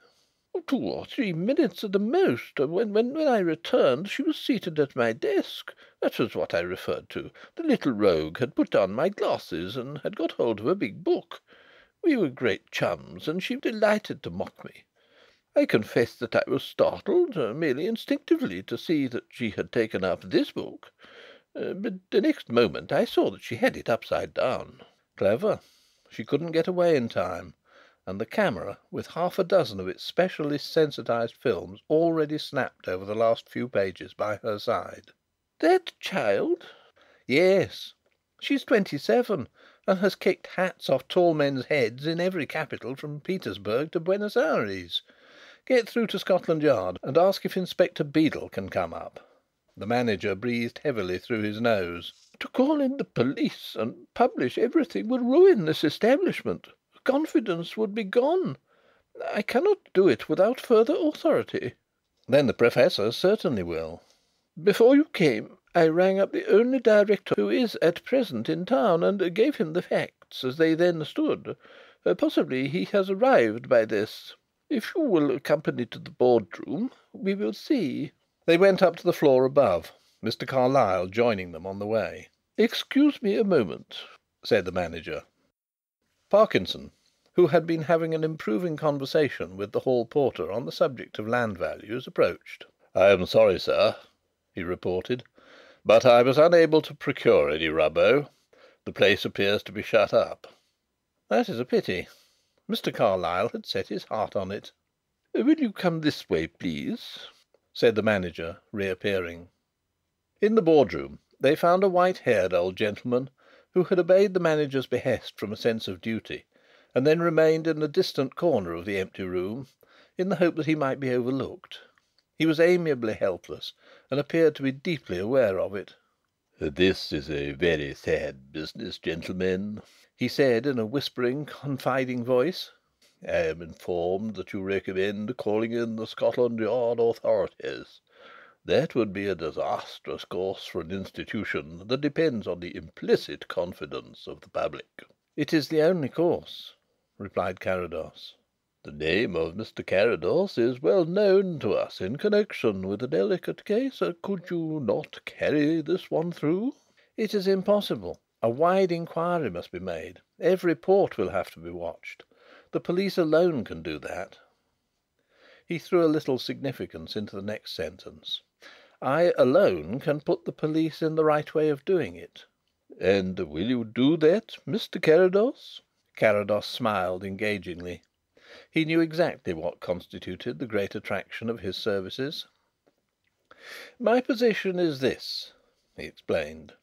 "Two or three minutes at the most. When when I returned she was seated at my desk. That was what I referred to. The little rogue had put on my glasses and had got hold of a big book. We were great chums and she delighted to mock me. I confess that I was startled, uh, merely instinctively, to see that she had taken up this book. Uh, but the next moment I saw that she had it upside down." "Clever. She couldn't get away in time, and the camera, with half a dozen of its specially sensitized films already snapped over the last few pages by her side." "That child?" "Yes. She's twenty seven and has kicked hats off tall men's heads in every capital from Petersburg to Buenos Aires. Get through to Scotland Yard and ask if Inspector Beedel can come up." The manager breathed heavily through his nose. "To call in the police and publish everything would ruin this establishment. Confidence would be gone. I cannot do it without further authority." "Then the professor certainly will." "Before you came I rang up the only director who is at present in town and gave him the facts as they then stood. Uh, possibly he has arrived by this. If you will accompany to the boardroom we will see." They went up to the floor above, Mr. Carlyle joining them on the way. "Excuse me a moment," said the manager. Parkinson, who had been having an improving conversation with the hall porter on the subject of land values, approached. "I am sorry, sir," he reported, "but I was unable to procure any rubbo. The place appears to be shut up." "That is a pity. Mr. Carlyle had set his heart on it." "Will you come this way, please?" said the manager, reappearing. In the boardroom they found a white haired old gentleman who had obeyed the manager's behest from a sense of duty and then remained in a distant corner of the empty room in the hope that he might be overlooked. He was amiably helpless and appeared to be deeply aware of it. "This is a very sad business, gentlemen," he said in a whispering, confiding voice. I am informed that you recommend calling in the Scotland Yard authorities. That would be a disastrous course for an institution that depends on the implicit confidence of the public." "It is the only course," replied Carrados. "The name of Mr. Carrados is well known to us in connexion with a delicate case. Uh, could you not carry this one through?" "It is impossible. A wide inquiry must be made. Every port will have to be watched. The police alone can do that." He threw a little significance into the next sentence. I alone can put the police in the right way of doing it." "And will you do that, Mr. Carrados?" Carrados smiled engagingly. He knew exactly what constituted the great attraction of his services. "My position is this," he explained.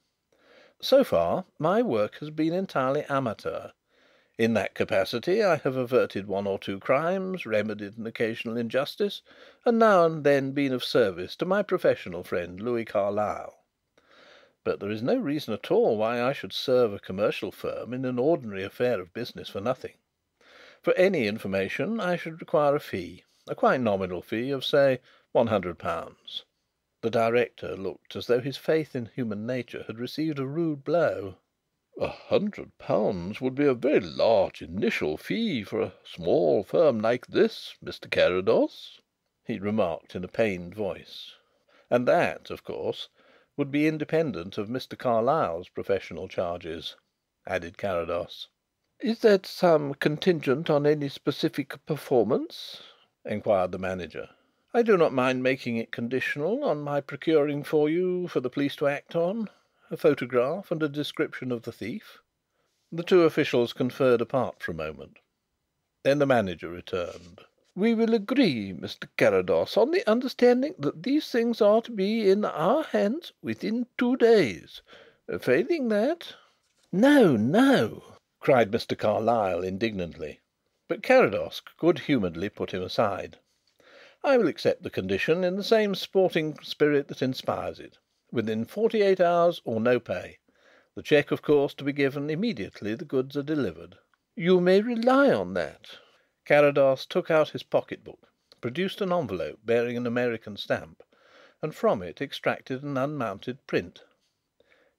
"So far my work has been entirely amateur. In that capacity I have averted one or two crimes, remedied an occasional injustice, and now and then been of service to my professional friend Louis Carlyle. But there is no reason at all why I should serve a commercial firm in an ordinary affair of business for nothing. For any information I should require a fee a quite nominal fee of, say, one hundred pounds." The director looked as though his faith in human nature had received a rude blow. "A hundred pounds would be a very large initial fee for a small firm like this, Mr. Carrados," he remarked in a pained voice. "And that, of course, would be independent of Mr. Carlyle's professional charges," added Carrados. "Is that sum contingent on any specific performance?" inquired the manager. "I do not mind making it conditional on my procuring for you, for the police to act on, a photograph and a description of the thief." The two officials conferred apart for a moment. Then the manager returned. We will agree, Mr. Carrados, on the understanding that these things are to be in our hands within two days. Failing that " "No, no!" cried Mr. Carlyle indignantly. But Carrados good humouredly put him aside. "I will accept the condition in the same sporting spirit that inspires it. Within forty eight hours or no pay. The cheque, of course, to be given immediately the goods are delivered." "You may rely on that." Carrados took out his pocket book, produced an envelope bearing an American stamp, and from it extracted an unmounted print.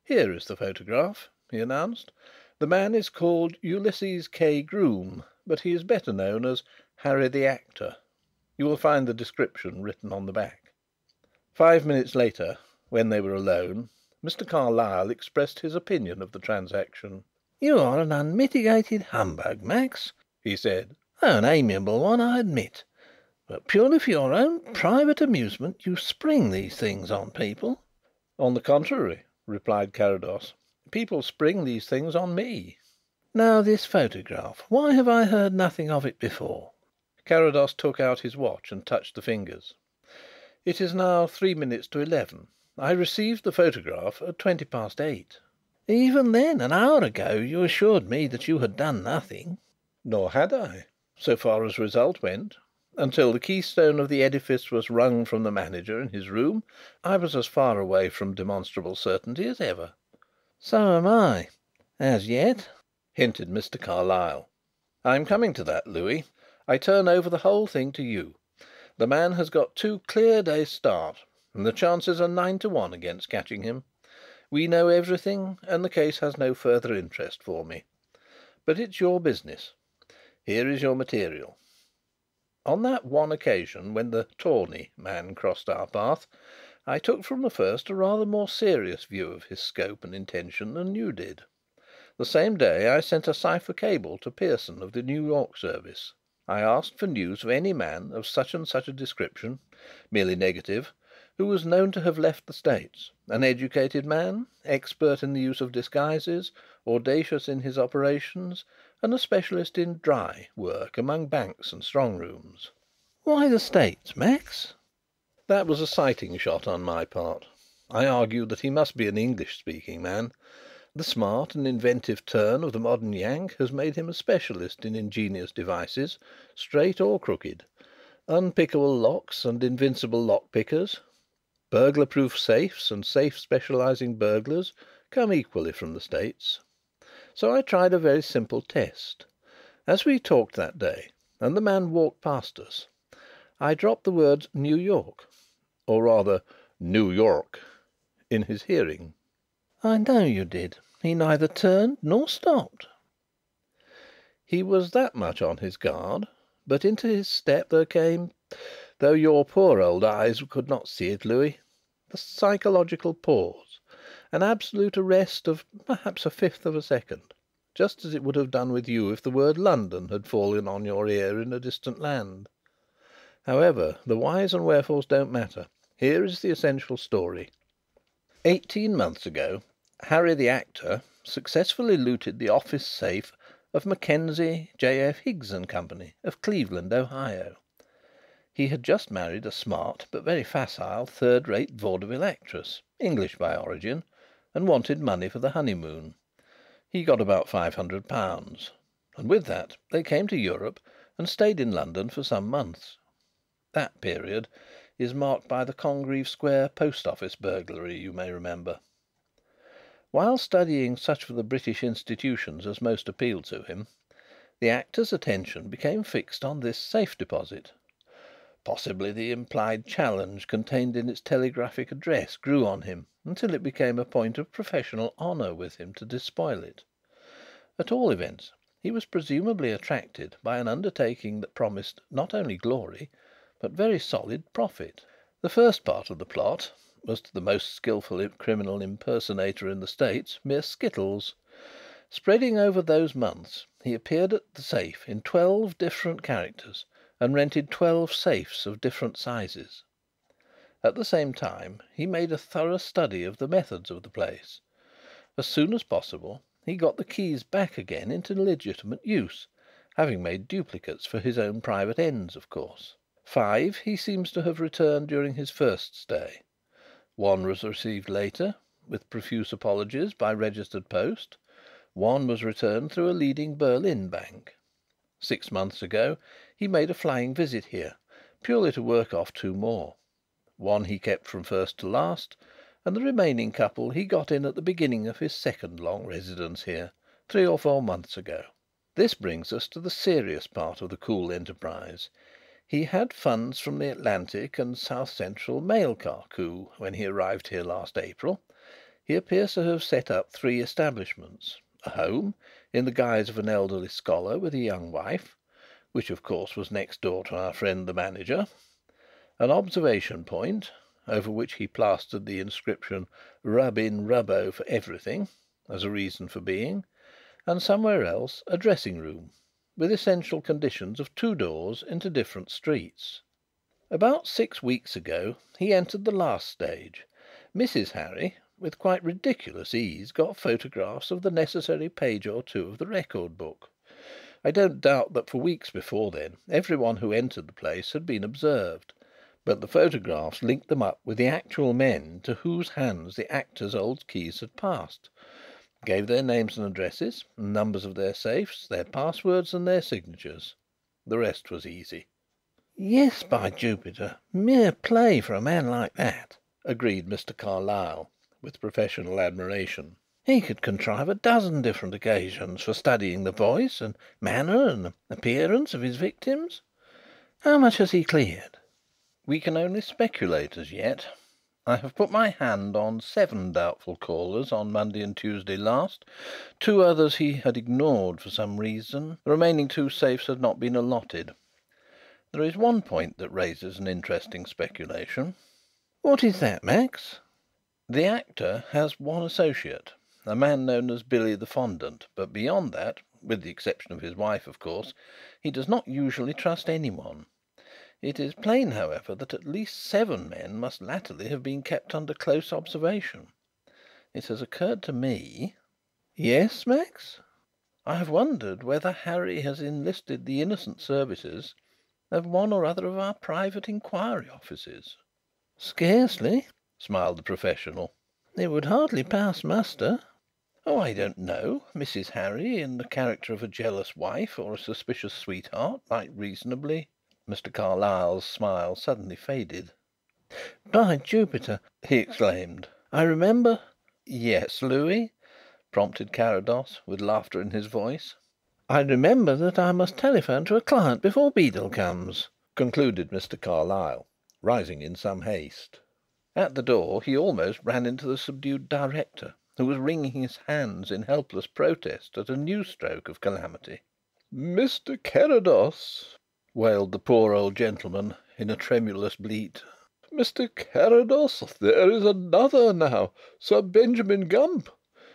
"Here is the photograph," he announced. "The man is called Ulysses K. Groom, but he is better known as Harry the Actor. You will find the description written on the back." Five minutes later, when they were alone, Mr. Carlyle expressed his opinion of the transaction. "You are an unmitigated humbug, Max," he said. An amiable one, I admit. But purely for your own private amusement you spring these things on people." "On the contrary," replied Carrados, "people spring these things on me." "Now this photograph. Why have I heard nothing of it before?" Carrados took out his watch and touched the fingers. "It is now three minutes to eleven. I received the photograph at twenty past eight." "Even then, an hour ago, you assured me that you had done nothing." "Nor had I so far as result went. Until the keystone of the edifice was wrung from the manager in his room I was as far away from demonstrable certainty as ever." "So am I as yet," hinted Mr. Carlyle. "I am coming to that, Louis. I turn over the whole thing to you. The man has got two clear days' start, and the chances are nine to one against catching him. We know everything, and the case has no further interest for me. But it's your business. Here is your material. On that one occasion when the "tawny" man crossed our path, I took from the first a rather more serious view of his scope and intention than you did. The same day I sent a cipher cable to Pearson of the New York service. I asked for news of any man of such and such a description merely negative who was known to have left the States, an educated man, expert in the use of disguises, audacious in his operations, and a specialist in "dry" work among banks and strong rooms. "Why the States, Max?" That was a sighting shot on my part. I argued that he must be an English speaking man. The smart and inventive turn of the modern Yank has made him a specialist in ingenious devices, straight or crooked. Unpickable locks and invincible lock pickers, Burglar proof safes and safe specializing burglars come equally from the States. So I tried a very simple test. As we talked that day and the man walked past us, I dropped the words "New York' or rather "New York' in his hearing." "I know you did. He neither turned nor stopped." "He was that much on his guard. But into his step there came though your poor old eyes could not see it, Louis a psychological pause, an absolute arrest of perhaps a fifth of a second, just as it would have done with you if the word London had fallen on your ear in a distant land. However, the whys and wherefores don't matter. Here is the essential story. Eighteen months ago Harry the actor successfully looted the office safe of Mackenzie, J.F. Higgs & Co., of Cleveland, Ohio. He had just married a smart but very facile third rate vaudeville actress, English by origin, and wanted money for the honeymoon. He got about five hundred pounds, and with that they came to Europe and stayed in London for some months. That period is marked by the Congreve Square post office burglary, you may remember. While studying such of the British institutions as most appealed to him, the actor's attention became fixed on this safe deposit. Possibly the implied challenge contained in its telegraphic address grew on him until it became a point of professional honour with him to despoil it. At all events he was presumably attracted by an undertaking that promised not only glory but very solid profit. The first part of the plot was to the most skilful criminal impersonator in the States mere skittles. Spreading over those months he appeared at the safe in twelve different characters and rented twelve safes of different sizes. At the same time he made a thorough study of the methods of the place. As soon as possible he got the keys back again into legitimate use, having made duplicates for his own private ends, of course. Five he seems to have returned during his first stay. One was received later, with profuse apologies, by registered post. One was returned through a leading Berlin bank. Six months ago he made a flying visit here, purely to work off two more. One he kept from first to last, and the remaining couple he got in at the beginning of his second long residence here, three or four months ago. This brings us to the serious part of the cool enterprise. He had funds from the Atlantic and South Central mail car coup when he arrived here last April. He appears to have set up three establishments: a home, in the guise of an elderly scholar with a young wife (which, of course, was next door to our friend the manager); an observation point, over which he plastered the inscription "Rub in Rubbo for everything," as a reason for being; and somewhere else a dressing room with essential conditions of two doors into different streets. About six weeks ago he entered the last stage. Mrs. Harry, with quite ridiculous ease, got photographs of the necessary page or two of the record book. I don't doubt that for weeks before then every one who entered the place had been observed, but the photographs linked them up with the actual men to whose hands the actors' old keys had passed gave their names and addresses, numbers of their safes, their passwords and their signatures. The rest was easy. "Yes, by Jupiter! Mere play for a man like that," agreed Mr. Carlyle, with professional admiration. "He could contrive a dozen different occasions for studying the voice and manner and appearance of his victims. How much has he cleared?" "We can only speculate as yet. I have put my hand on seven doubtful callers on Monday and Tuesday last. Two others he had ignored for some reason. The remaining two safes had not been allotted. There is one point that raises an interesting speculation." "What is that, Max?" "The actor has one associate, a man known as Billy the Fondant, but beyond that with the exception of his wife, of course he does not usually trust anyone. It is plain, however, that at least seven men must latterly have been kept under close observation. It has occurred to me "Yes, Max?" "I have wondered whether Harry has enlisted the innocent services of one or other of our private inquiry offices." "Scarcely," smiled the professional. "It would hardly pass muster." "Oh, I don't know. Mrs. Harry, in the character of a jealous wife or a suspicious sweetheart, might reasonably Mr. Carlyle's smile suddenly faded. "By Jupiter!" he exclaimed. "I remember "Yes, Louis?" prompted Carrados, with laughter in his voice. "I remember that I must telephone to a client before Beedel comes," concluded Mr. Carlyle, rising in some haste. At the door he almost ran into the subdued director, who was wringing his hands in helpless protest at a new stroke of calamity. "Mr. Carrados!" wailed the poor old gentleman in a tremulous bleat. "Mr. Carrados, there is another now Sir Benjamin Gump.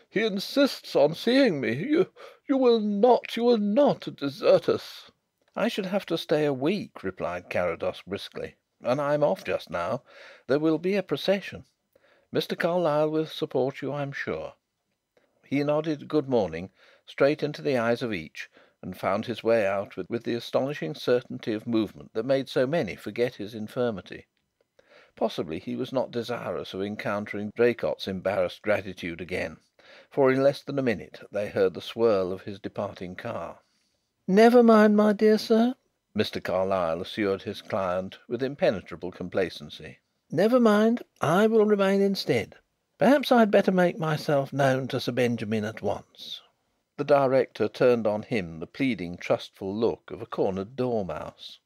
He insists on seeing me. You you will not you will not desert us?" "I should have to stay a week," replied Carrados briskly. And I am off just now. There will be a procession. Mr. Carlyle will support you, I am sure." He nodded good morning straight into the eyes of each, and found his way out with the astonishing certainty of movement that made so many forget his infirmity. Possibly he was not desirous of encountering Draycott's embarrassed gratitude again, for in less than a minute they heard the swirl of his departing car. "Never mind, my dear sir," Mr. Carlyle assured his client with impenetrable complacency. "Never mind. I will remain instead. Perhaps I had better make myself known to Sir Benjamin at once." The director turned on him the pleading, trustful look of a cornered dormouse.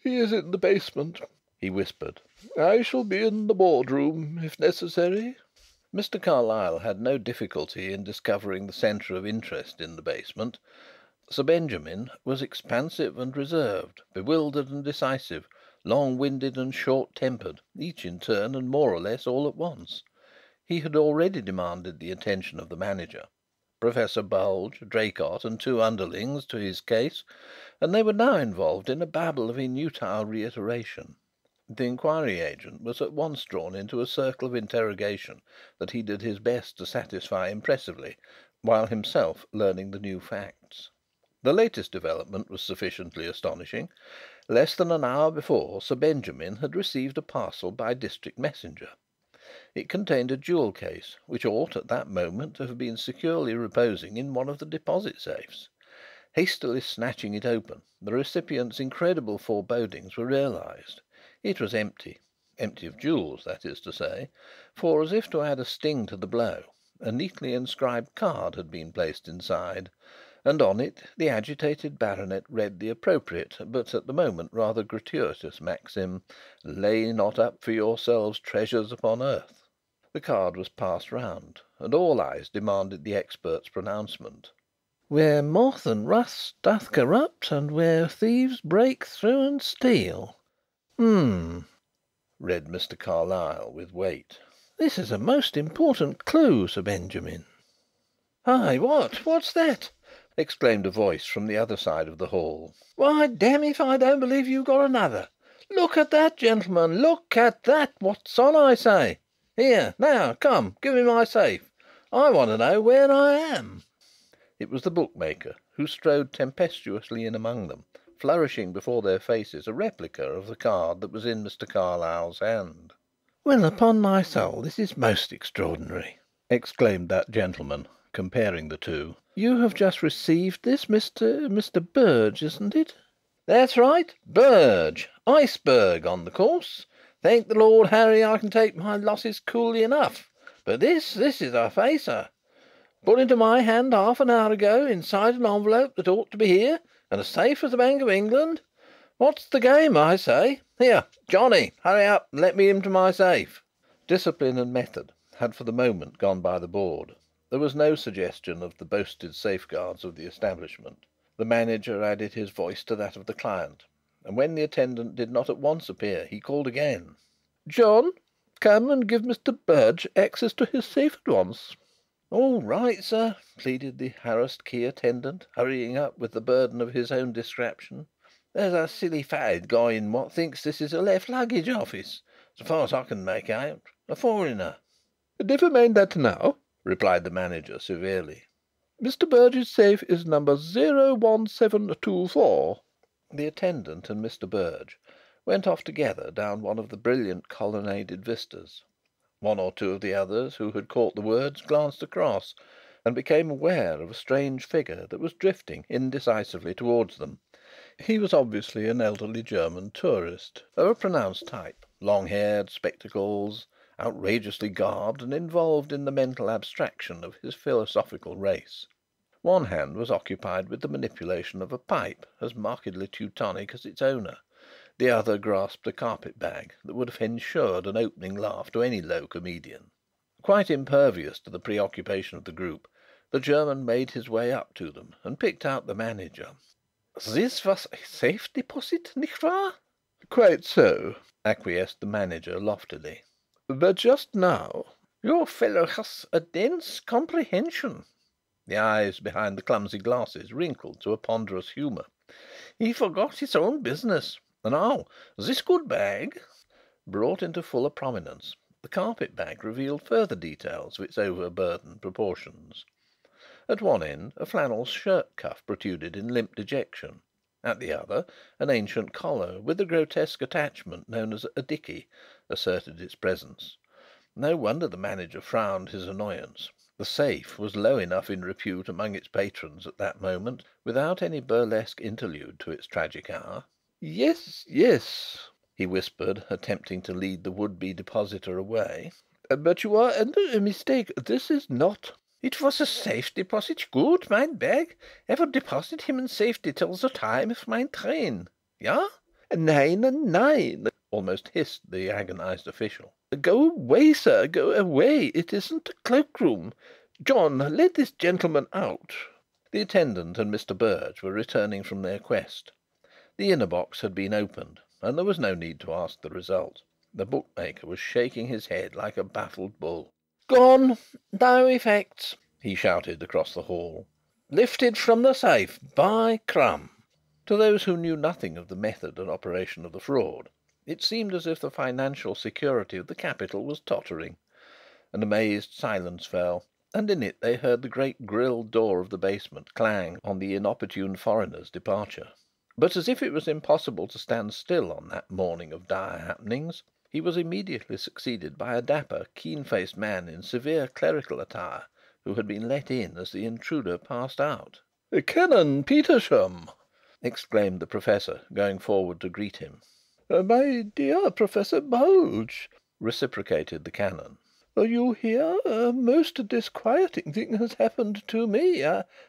"He is in the basement," he whispered. "I shall be in the board room, if necessary." Mr. Carlyle had no difficulty in discovering the centre of interest in the basement. Sir Benjamin was expansive and reserved, bewildered and decisive, long winded and short tempered, each in turn and more or less all at once. He had already demanded the attention of the manager, Professor Bulge, Draycott, and two underlings to his case, and they were now involved in a babel of inutile reiteration. The inquiry agent was at once drawn into a circle of interrogation that he did his best to satisfy impressively, while himself learning the new facts. The latest development was sufficiently astonishing. Less than an hour before Sir Benjamin had received a parcel by district messenger. It contained a jewel case which ought at that moment to have been securely reposing in one of the deposit safes. Hastily snatching it open, the recipient's incredible forebodings were realized. It was empty empty of jewels, that is to say, for, as if to add a sting to the blow, a neatly inscribed card had been placed inside, and on it the agitated baronet read the appropriate but at the moment rather gratuitous maxim, "Lay not up for yourselves treasures upon earth." The card was passed round, and all eyes demanded the expert's pronouncement. "Where moth and rust doth corrupt, and where thieves break through and steal. "H'm!" read Mr. Carlyle with weight. "This is a most important clue, Sir Benjamin." "Hi! What? What's that?" Exclaimed a voice from the other side of the hall. "Why, damme if I don't believe you've got another. Look at that, gentlemen. Look at that. What's on, I say? Here, now, come, give me my safe. I want to know where I am." It was the bookmaker, who strode tempestuously in among them flourishing before their faces a replica of the card that was in Mr. Carlyle's hand. "Well, upon my soul, this is most extraordinary!" exclaimed that gentleman, comparing the two. "You have just received this, Mr. Mr. Berge, isn't it?" "That's right. Berge. Iceberg on the course. Thank the Lord Harry I can take my losses coolly enough. But this this is a facer. Put into my hand half an hour ago, inside an envelope that ought to be here and as safe as the Bank of England. What's the game, I say? Here, Johnny, hurry up and let me into my safe." Discipline and method had for the moment gone by the board. There was no suggestion of the boasted safeguards of the establishment. The manager added his voice to that of the client, and when the attendant did not at once appear he called again: "John, come and give Mr. Berge access to his safe at once. "All right, sir," pleaded the harassed key attendant, hurrying up with the burden of his own distraction. "There's a silly fade going what thinks this is a left luggage office, so far as I can make out. A foreigner." "Never mind that now," replied the manager severely. "Mr. Berge's safe is number 01724." The attendant and Mr. Berge went off together down one of the brilliant colonnaded vistas. One or two of the others who had caught the words glanced across, and became aware of a strange figure that was drifting indecisively towards them. He was obviously an elderly German tourist, of a pronounced type, long haired, spectacles, outrageously garbed, and involved in the mental abstraction of his philosophical race. One hand was occupied with the manipulation of a pipe as markedly Teutonic as its owner. The other grasped a carpet bag that would have ensured an opening laugh to any low comedian. Quite impervious to the preoccupation of the group, the German made his way up to them and picked out the manager. "This was a safe deposit, nicht wahr?" "Quite so," acquiesced the manager loftily. "But just now "Your fellow has a dense comprehension." The eyes behind the clumsy glasses wrinkled to a ponderous humour. "He forgot his own business. And now this good bag " Brought into fuller prominence, the carpet bag revealed further details of its overburdened proportions. At one end a flannel shirt cuff protruded in limp dejection; at the other an ancient collar, with the grotesque attachment known as a "dicky," asserted its presence. No wonder the manager frowned his annoyance. The safe was low enough in repute among its patrons at that moment, without any burlesque interlude to its tragic hour. "Yes, yes," he whispered, attempting to lead the would be depositor away. "But you are under a mistake. This is not " "It was a safe deposit. Good. My bag. I will deposit him in safety till the time of my train. Ja?" "Nein, nein!" Almost hissed the agonised official. "Go away, sir, go away. It isn't a cloak room. John, let this gentleman out." The attendant and Mr. Berge were returning from their quest. The inner box had been opened, and there was no need to ask the result. The bookmaker was shaking his head like a baffled bull. "Gone! No effects!" he shouted across the hall. "Lifted from the safe by crumb!" To those who knew nothing of the method and operation of the fraud, it seemed as if the financial security of the capital was tottering. An amazed silence fell, and in it they heard the great grilled door of the basement clang on the inopportune foreigner's departure. But as if it was impossible to stand still on that morning of dire happenings, he was immediately succeeded by a dapper, keen faced man in severe clerical attire, who had been let in as the intruder passed out. "Canon Petersham!" exclaimed the Professor, going forward to greet him. Uh, "My dear Professor Bulge!" reciprocated the canon. "Are you here? A uh, most disquieting thing has happened to me.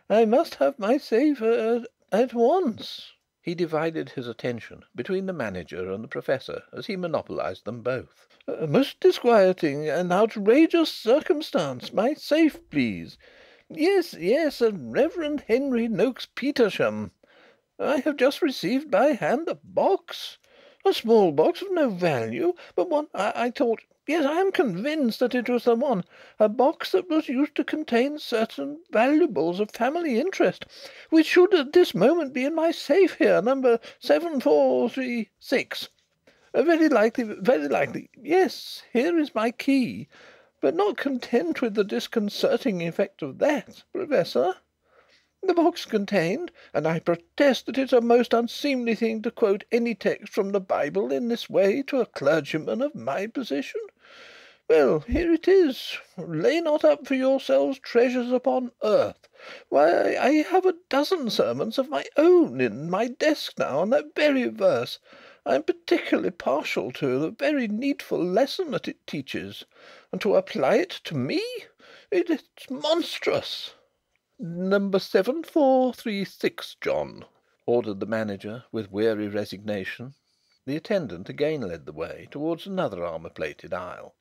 I must have my safe at once." He divided his attention between the Manager and the Professor as he monopolised them both. "A most disquieting and outrageous circumstance. My safe, please. Yes, yes, Reverend Henry Noakes Petersham. I have just received by hand a box. A small box of no value, but one I thought Yes, I am convinced that it was the one. A box that was used to contain certain valuables of family interest, which should at this moment be in my safe here, number 7436. Very likely, very likely. Yes, here is my key. But not content with the disconcerting effect of that, Professor, the box contained and I protest that it's a most unseemly thing to quote any text from the Bible in this way to a clergyman of my position well, here it is. Lay not up for yourselves treasures upon earth. Why, I have a dozen sermons of my own in my desk now on that very verse. I am particularly partial to the very needful lesson that it teaches. And to apply it to me! It's monstrous!" "Number seven four three six, John," ordered the Manager with weary resignation. The attendant again led the way towards another armour plated aisle.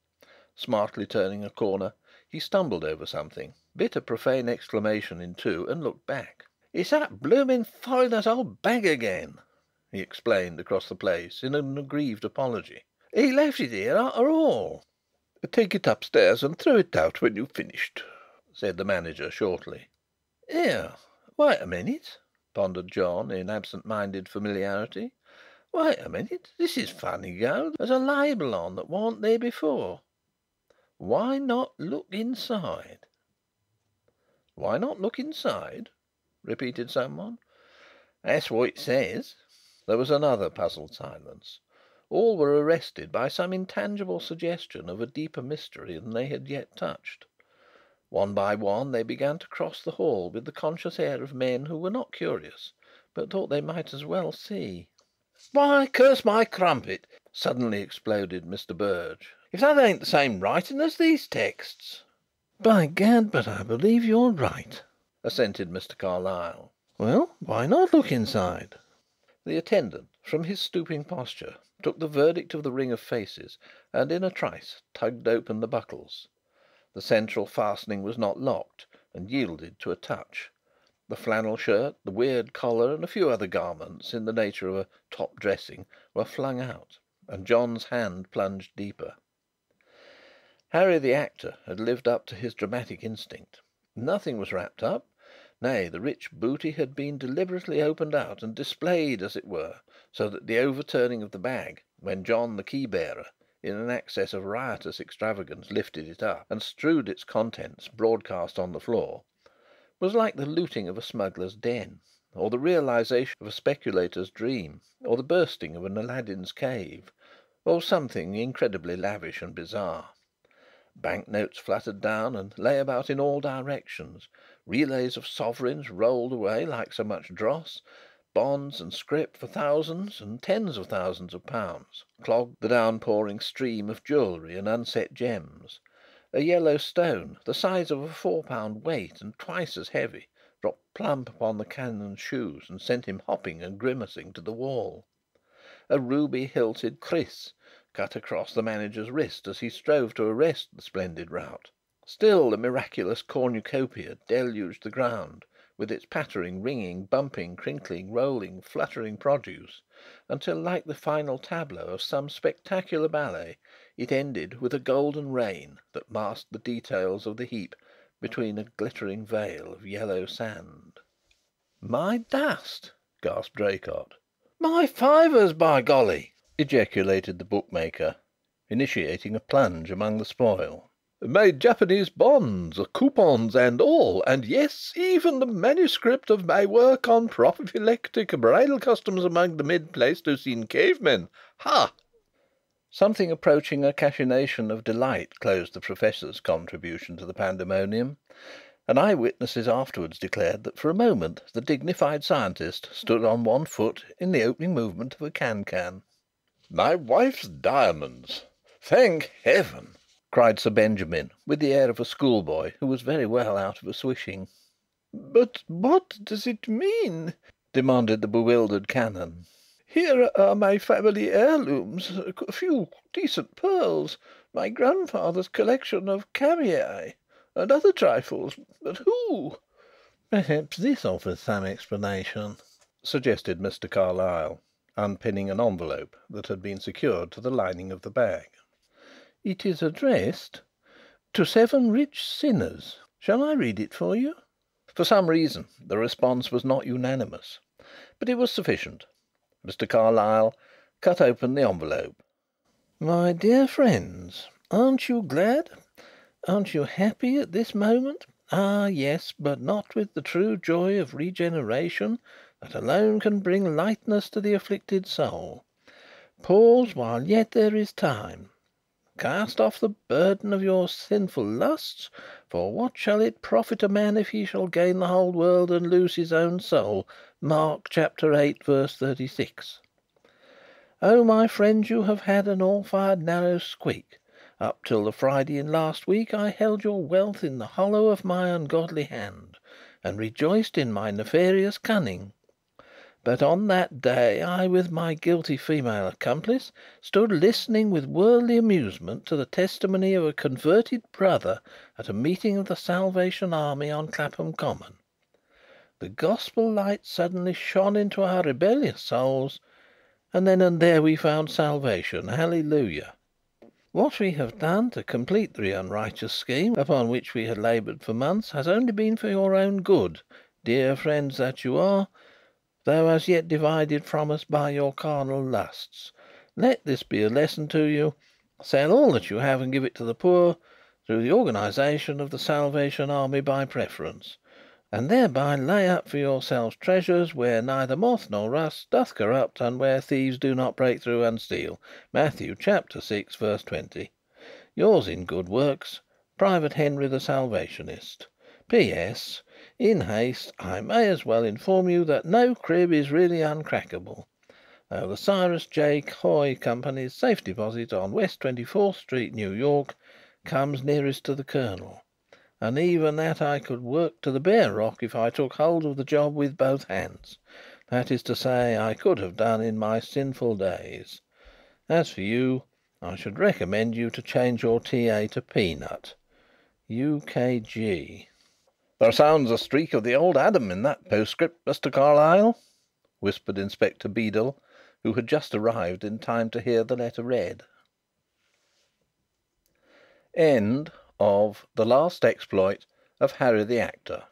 Smartly turning a corner, he stumbled over something, bit a profane exclamation in two, and looked back. "It's that blooming foreigner's old bag again," he explained across the place in an aggrieved apology. "He left it here after all." "Take it upstairs and throw it out when you've finished," said the Manager shortly. "Here, wait a minute," pondered John, in absent minded familiarity. "Wait a minute. This is funny go. There's a label on that wasn't there before. Why not look inside?" "Why not look inside?" repeated someone. "That's what it says." There was another puzzled silence. All were arrested by some intangible suggestion of a deeper mystery than they had yet touched. One by one they began to cross the hall with the conscious air of men who were not curious, but thought they might as well see. "Why, curse my crumpet!" suddenly exploded Mr. Berge, "if that ain't the same writing as these texts!" "By Gad, but I believe you're right," assented Mr. Carlyle. "Well, why not look inside?" The attendant, from his stooping posture, took the verdict of the ring of faces and in a trice tugged open the buckles. The central fastening was not locked, and yielded to a touch. The flannel shirt, the weird collar, and a few other garments in the nature of a top dressing, were flung out, and John's hand plunged deeper. Harry the actor had lived up to his dramatic instinct. Nothing was wrapped up, Nay, the rich booty had been deliberately opened out and displayed, as it were, so that the overturning of the bag, when John the key bearer, in an access of riotous extravagance, lifted it up, and strewed its contents broadcast on the floor, was like the looting of a smuggler's den, or the realisation of a speculator's dream, or the bursting of an Aladdin's cave, or something incredibly lavish and bizarre. Bank notes fluttered down and lay about in all directions; relays of sovereigns rolled away like so much dross; bonds and scrip for thousands and tens of thousands of pounds clogged the downpouring stream of jewellery and unset gems; a yellow stone, the size of a four pound weight and twice as heavy, dropped plump upon the canon's shoes and sent him hopping and grimacing to the wall; a ruby hilted kriss cut across the manager's wrist as he strove to arrest the splendid rout. Still the miraculous cornucopia deluged the ground with its pattering, ringing, bumping, crinkling, rolling, fluttering produce, until, like the final tableau of some spectacular ballet, it ended with a golden rain that masked the details of the heap between a glittering veil of yellow sand. "My dust!" gasped Draycott. "My fivers, by golly!" ejaculated the bookmaker, initiating a plunge among the spoil. "My Japanese bonds, coupons and all, and yes, even the manuscript of my work on Prophylactic Bridal Customs among the mid Pleistocene Cave Men. Ha!" Something approaching a cachinnation of delight closed the Professor's contribution to the pandemonium, and eye witnesses afterwards declared that for a moment the dignified scientist stood on one foot in the opening movement of a can can. My wife's diamonds! Thank Heaven!" Cried Sir Benjamin, with the air of a schoolboy who was very well out of a swishing. "But what does it mean?" demanded the bewildered canon. "Here are my family heirlooms, a few decent pearls, my grandfather's collection of camei, and other trifles. But who "Perhaps this offers some explanation," suggested Mr. Carlyle unpinning an envelope that had been secured to the lining of the bag. "It is addressed 'To seven rich sinners.' Shall I read it for you?" For some reason the response was not unanimous, but it was sufficient. Mr. Carlyle cut open the envelope. "My dear friends, aren't you glad? Aren't you happy at this moment? Ah yes, but not with the true joy of regeneration that alone can bring lightness to the afflicted soul. Pause while yet there is time. Cast off the burden of your sinful lusts, for what shall it profit a man if he shall gain the whole world and lose his own soul? Mark chapter 8 verse 36. Oh, my friends, you have had an all fired narrow squeak. Up till the Friday in last week I held your wealth in the hollow of my ungodly hand, and rejoiced in my nefarious cunning. But on that day I with my guilty female accomplice stood listening with worldly amusement to the testimony of a converted brother at a meeting of the Salvation Army on Clapham Common. The Gospel light suddenly shone into our rebellious souls, and then and there we found salvation. Hallelujah! What we have done to complete the unrighteous scheme upon which we had laboured for months has only been for your own good, dear friends that you are though as yet divided from us by your carnal lusts. Let this be a lesson to you. Sell all that you have and give it to the poor, through the organisation of the Salvation Army by preference, and thereby lay up for yourselves treasures where neither moth nor rust doth corrupt and where thieves do not break through and steal. Matthew chapter 6 verse 20. Yours in good works, Private Henry the Salvationist. P.S. In haste I may as well inform you that no crib is really uncrackable, though the Cyrus J. Coy Company's safe deposit on West Twenty fourth Street, New York, comes nearest to the kernel, and even that I could work to the bare rock if I took hold of the job with both hands that is to say, I could have done in my sinful days. As for you, I should recommend you to change your T.A. to Peanut. U.K.G. "There sounds a streak of the old Adam in that postscript, Mr. Carlyle," whispered Inspector Beedel, who had just arrived in time to hear the letter read. End of The Last Exploit of Harry the Actor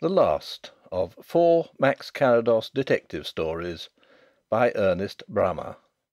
The last of Four Max Carrados Detective Stories by Ernest Bramah